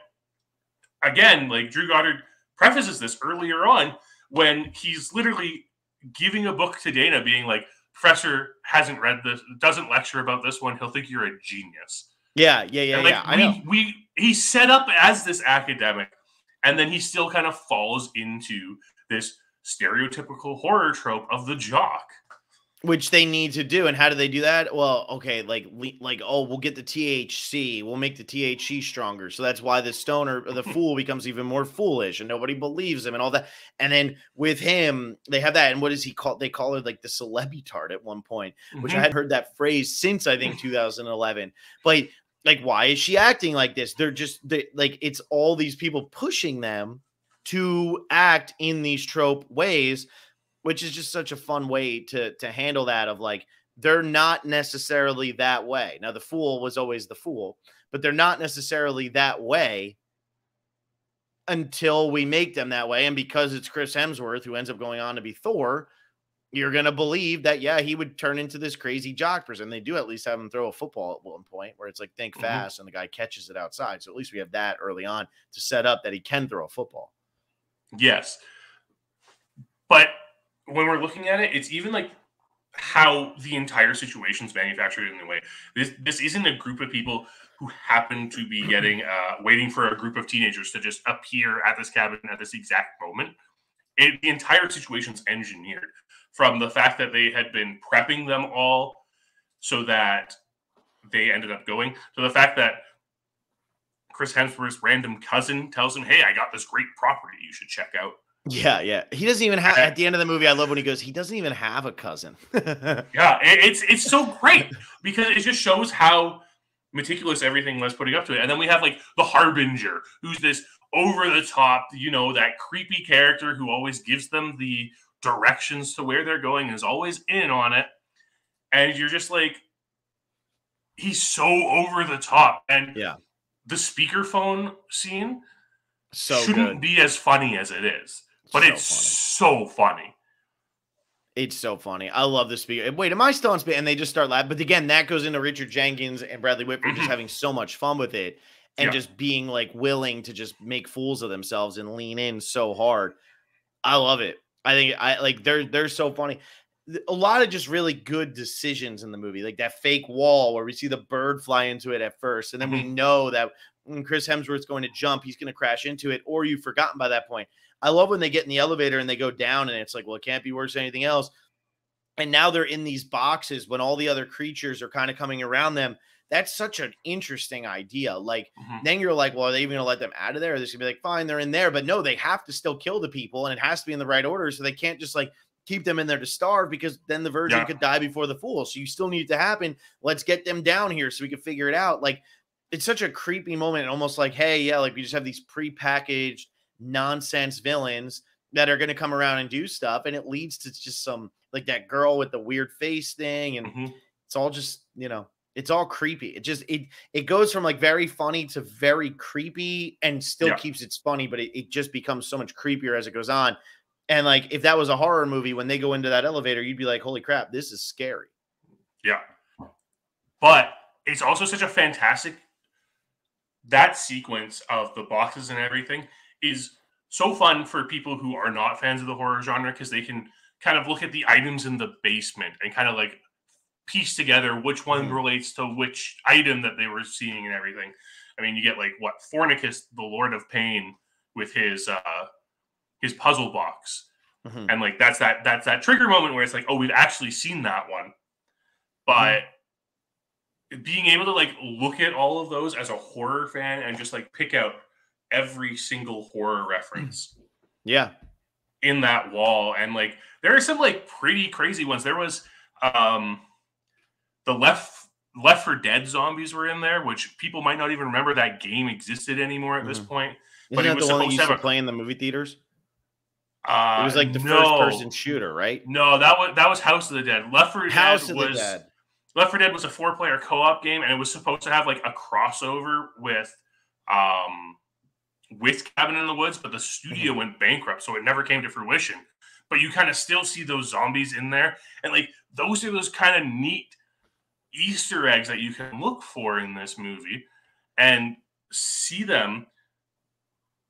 again, like Drew Goddard prefaces this earlier on when he's literally giving a book to Dana, being like, Professor hasn't read this, doesn't lecture about this one. He'll think you're a genius. Yeah, yeah, yeah, And, like, yeah. I we, know. we he's set up as this academic, and then he still kind of falls into this stereotypical horror trope of the jock. Which they need to do, and how do they do that? Well, okay, like like oh, we'll get the THC, we'll make the THC stronger, so that's why the stoner, or the [LAUGHS] fool, becomes even more foolish, and nobody believes him, and all that. And then with him, they have that, and what is he called? They call it like the celebitard at one point, which I Mhm. hadn't heard that phrase since I think 2011. But like, why is she acting like this? They're just they, like it's all these people pushing them to act in these trope ways, which is just such a fun way to to handle that. Of like, they're not necessarily that way. Now, the fool was always the fool, but they're not necessarily that way until we make them that way. And because it's Chris Hemsworth who ends up going on to be Thor, you're gonna believe that yeah he would turn into this crazy jock person. They do at least have him throw a football at one point where it's like think Mhm. fast and the guy catches it outside. So at least we have that early on to set up that he can throw a football. Yes. But when we're looking at it, it's even like how the entire situation's manufactured in a way. This this isn't a group of people who happen to be [CLEARS THROAT] getting uh, waiting for a group of teenagers to just appear at this cabin at this exact moment. It, the entire situation's engineered from the fact that they had been prepping them all so that they ended up going to the fact that Chris Hemsworth's random cousin tells him, "Hey, I got this great property you should check out." Yeah, yeah. He doesn't even have at the end of the movie. I love when he goes. He doesn't even have a cousin. [LAUGHS] Yeah, it, it's it's so great because it just shows how meticulous everything was putting up to it. And then we have like the Harbinger, who's this over the top, you know, that creepy character who always gives them the directions to where they're going and is always in on it. And you're just like, he's so over the top. And Yeah. the speakerphone scene so shouldn't good. be as funny as it is, but So it's funny. so funny. It's so funny. I love the speaker. Wait, am I still on speaker? And they just start laughing. But again, that goes into Richard Jenkins and Bradley Whitford just Mhm. having so much fun with it and Yeah. just being like willing to just make fools of themselves and lean in so hard. I love it. I think I like they're they're so funny. A lot of just really good decisions in the movie, like that fake wall where we see the bird fly into it at first, and then we know that when Chris Hemsworth's going to jump, he's going to crash into it, or you've forgotten by that point. I love when they get in the elevator and they go down, and it's like, well, it can't be worse than anything else. And now they're in these boxes when all the other creatures are kind of coming around them. That's such an interesting idea. Like, Mhm. then you're like, well, are they even gonna let them out of there? Or this gonna be like, fine, they're in there, but no, they have to still kill the people, and it has to be in the right order. So they can't just like keep them in there to starve because then the virgin Yeah. could die before the fool. So you still need it to happen. Let's get them down here so we can figure it out. Like, it's such a creepy moment, and almost like, hey, yeah, like we just have these prepackaged nonsense villains that are gonna come around and do stuff, and it leads to just some like that girl with the weird face thing, and Mhm. it's all just you know it's all creepy it just it it goes from like very funny to very creepy and still Yeah. keeps its funny but it, it just becomes so much creepier as it goes on and like if that was a horror movie when they go into that elevator you'd be like holy crap this is scary Yeah. But it's also such a fantastic that sequence of the boxes and everything is so fun for people who are not fans of the horror genre because they can kind of look at the items in the basement and kind of like piece together which one Mhm. relates to which item that they were seeing and everything. I mean, you get like what Fornicus, the Lord of Pain, with his uh his puzzle box Mhm. and like that's that that's that trigger moment where it's like oh we've actually seen that one but being able to like look at all of those as a horror fan and just like pick out every single horror reference yeah. in that wall. And like there are some like pretty crazy ones. There was um the left Left 4 Dead zombies were in there which people might not even remember that game existed anymore at this Mhm. point isn't But it was the supposed used to have a- play in the movie theaters? Uh it was like the no. first person shooter right? No that was that was house of the dead. Left for house dead of the was dead. Left 4 Dead was a four player co op game, and it was supposed to have like a crossover with um with Cabin in the Woods, but the studio Mm-hmm. went bankrupt, so it never came to fruition. But you kind of still see those zombies in there, and like those are those kind of neat Easter eggs that you can look for in this movie and see them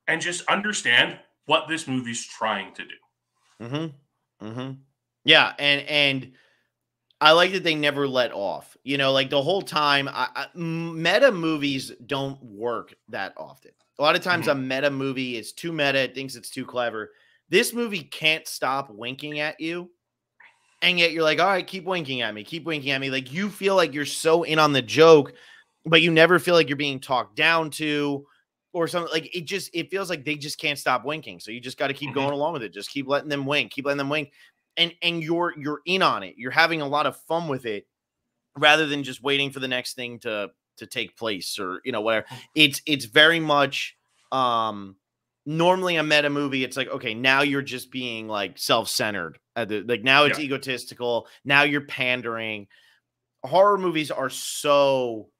and just understand what this movie's trying to do. Mm-hmm. Mm-hmm. Yeah, and and I like that they never let off. You know, like the whole time. I, I, meta movies don't work that often. A lot of times, a meta movie is too meta. It thinks it's too clever. This movie can't stop winking at you, and yet you're like, all right, keep winking at me, keep winking at me. Like you feel like you're so in on the joke, but you never feel like you're being talked down to or something like it just it feels like they just can't stop winking so you just got to keep Mhm. going along with it just keep letting them wink keep letting them wink and and you're you're in on it you're having a lot of fun with it rather than just waiting for the next thing to to take place or you know whatever it's it's very much um normally a meta movie it's like okay now you're just being like self-centered uh, the- like now it's Yeah. egotistical now you're pandering horror movies are so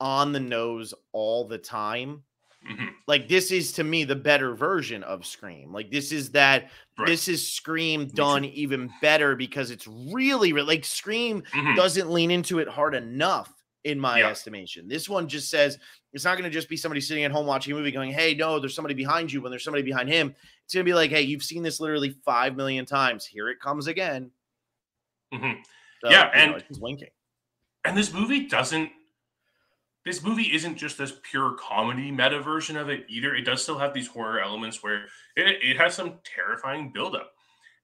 on the nose all the time Mhm. like this is to me the better version of scream like this is that Right. this is scream done even better because it's really re- like scream Mhm. doesn't lean into it hard enough in my Yeah. estimation this one just says it's not going to just be somebody sitting at home watching a movie going hey no there's somebody behind you when there's somebody behind him it's going to be like hey you've seen this literally five million times here it comes again Mhm. So, Yeah, know, and- it's winking And this movie doesn't. This movie isn't just this pure comedy meta version of it either. It does still have these horror elements where it, it has some terrifying buildup.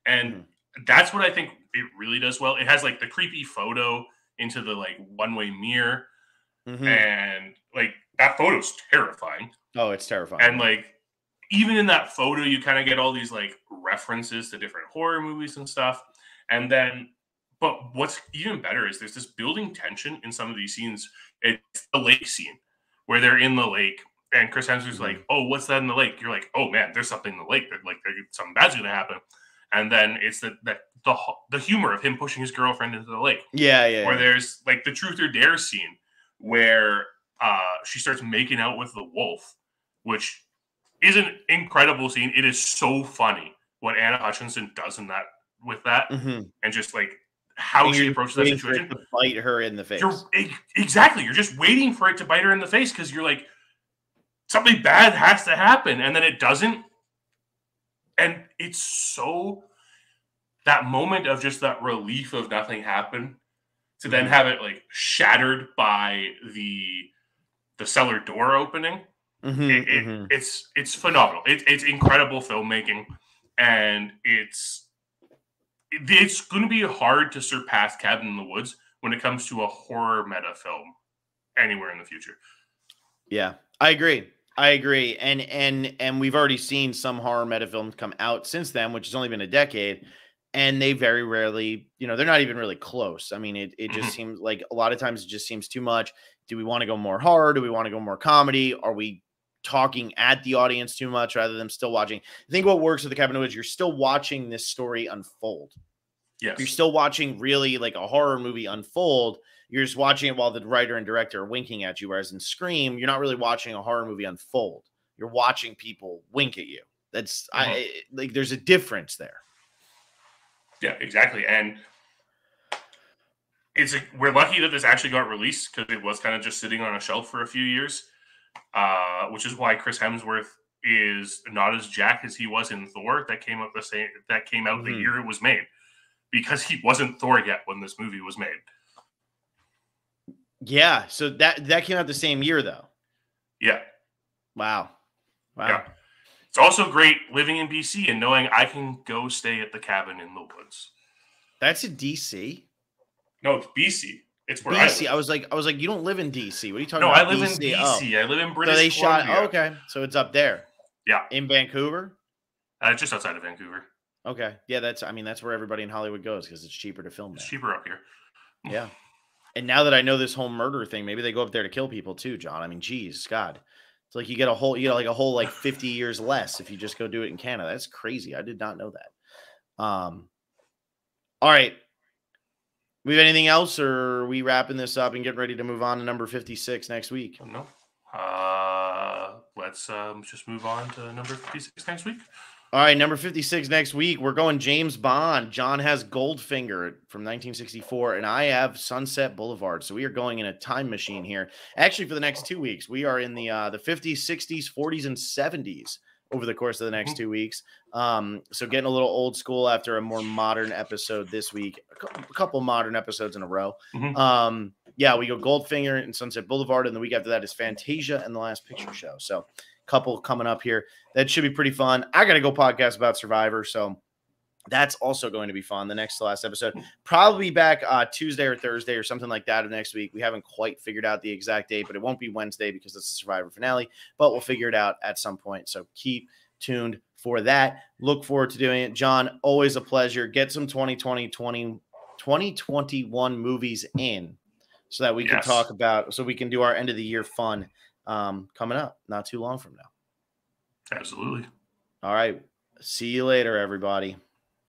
And that's what I think it really does well. It has like the creepy photo into the like one way mirror. Mhm. And like that photo's terrifying. oh it's terrifying And like even in that photo, you kind of get all these like references to different horror movies and stuff. And then, but what's even better is there's this building tension in some of these scenes. It's the lake scene where they're in the lake, and Chris Hemsworth's like, "Oh, what's that in the lake?" You're like, "Oh man, there's something in the lake. Like something bad's gonna happen." And then it's the the the, the humor of him pushing his girlfriend into the lake. Yeah yeah, or yeah. there's like the truth or dare scene where uh she starts making out with the wolf which is an incredible scene. It is so funny what Anna Hutchison does in that with that Mhm. and just like how And she approaches that waiting for it situation. to bite her in the face. You're exactly. You're just waiting for it to bite her in the face because you're like something bad has to happen and then it doesn't and it's so that moment of just that relief of nothing happened to then Mhm. have it like shattered by the the cellar door opening Mhm, it, it- mhm. it's it's phenomenal it, it's incredible filmmaking and it's it- it's going to be hard to surpass cabin in the woods when it comes to a horror meta film anywhere in the future Yeah, I agree. I agree. And and and we've already seen some horror meta films come out since then, which has only been a decade, and they very rarely, you know, they're not even really close. I mean, it it just Mhm. seems like a lot of times it just seems too much. Do we want to go more horror? Do we want to go more comedy? Are we talking at the audience too much rather than still watching? I think what works with the Cabin Woods, you're still watching this story unfold. yes You're still watching really like a horror movie unfold. You're just watching it while the writer and director are winking at you. Whereas in Scream, you're not really watching a horror movie unfold. You're watching people wink at you. That's I like. There's a difference there. yeah exactly and it's a, we're lucky that this actually got released because it was kind of just sitting on a shelf for a few years uh, which is why chris hemsworth is not as Jack as he was in thor that came out the same that came out the Mhm. year it was made because he wasn't thor yet when this movie was made Yeah. So that that came out the same year though. yeah Wow. Wow. Yeah. It's also great living in BC and knowing I can go stay at the cabin in the woods. That's in DC. No, it's BC. It's where I BC. live. I was like, I was like, you don't live in DC. What are you talking about? No, I live in DC. Oh. I live in British. So they shot. Oh, okay. So it's up there. Yeah. In Vancouver. Uh, just outside of Vancouver. Okay. Yeah. That's. I mean, that's where everybody in Hollywood goes because it's cheaper to film It's there. cheaper up here. Yeah. And now that I know this whole murder thing, maybe they go up there to kill people too, John. I mean, geez, God. It's like you get a whole, you know, like a whole like 50 [SIGHS] years less if you just go do it in Canada. That's crazy. I did not know that. Um, all right. We have anything else, or are we wrapping this up and getting ready to move on to number 56 next week? No. Uh, let's um, just move on to number 56 next week. All right, number 56 next week. We're going James Bond. John has Goldfinger from 1964, and I have Sunset Boulevard. So we are going in a time machine here. Actually, for the next two weeks, we are in the uh, the 50s, 60s, 40s, and 70s over the course of the next two weeks. Um, so getting a little old school after a more modern episode this week, a couple, a couple modern episodes in a row. Mhm. Um, yeah, we go Goldfinger and Sunset Boulevard, and the week after that is Fantasia and the Last Picture Show. So couple coming up here. That should be pretty fun. I got to go podcast about Survivor, so that's also going to be fun. The next to last episode, probably back uh, Tuesday or Thursday or something like that of next week. We haven't quite figured out the exact date, but it won't be Wednesday because it's the Survivor finale. But we'll figure it out at some point. So keep tuned for that. Look forward to doing it, John. Always a pleasure. Get some 2020 20, 2021 movies in so that we can Yes. talk about so we can do our end of the year fun um, coming up not too long from now. Absolutely. All right. See you later, everybody.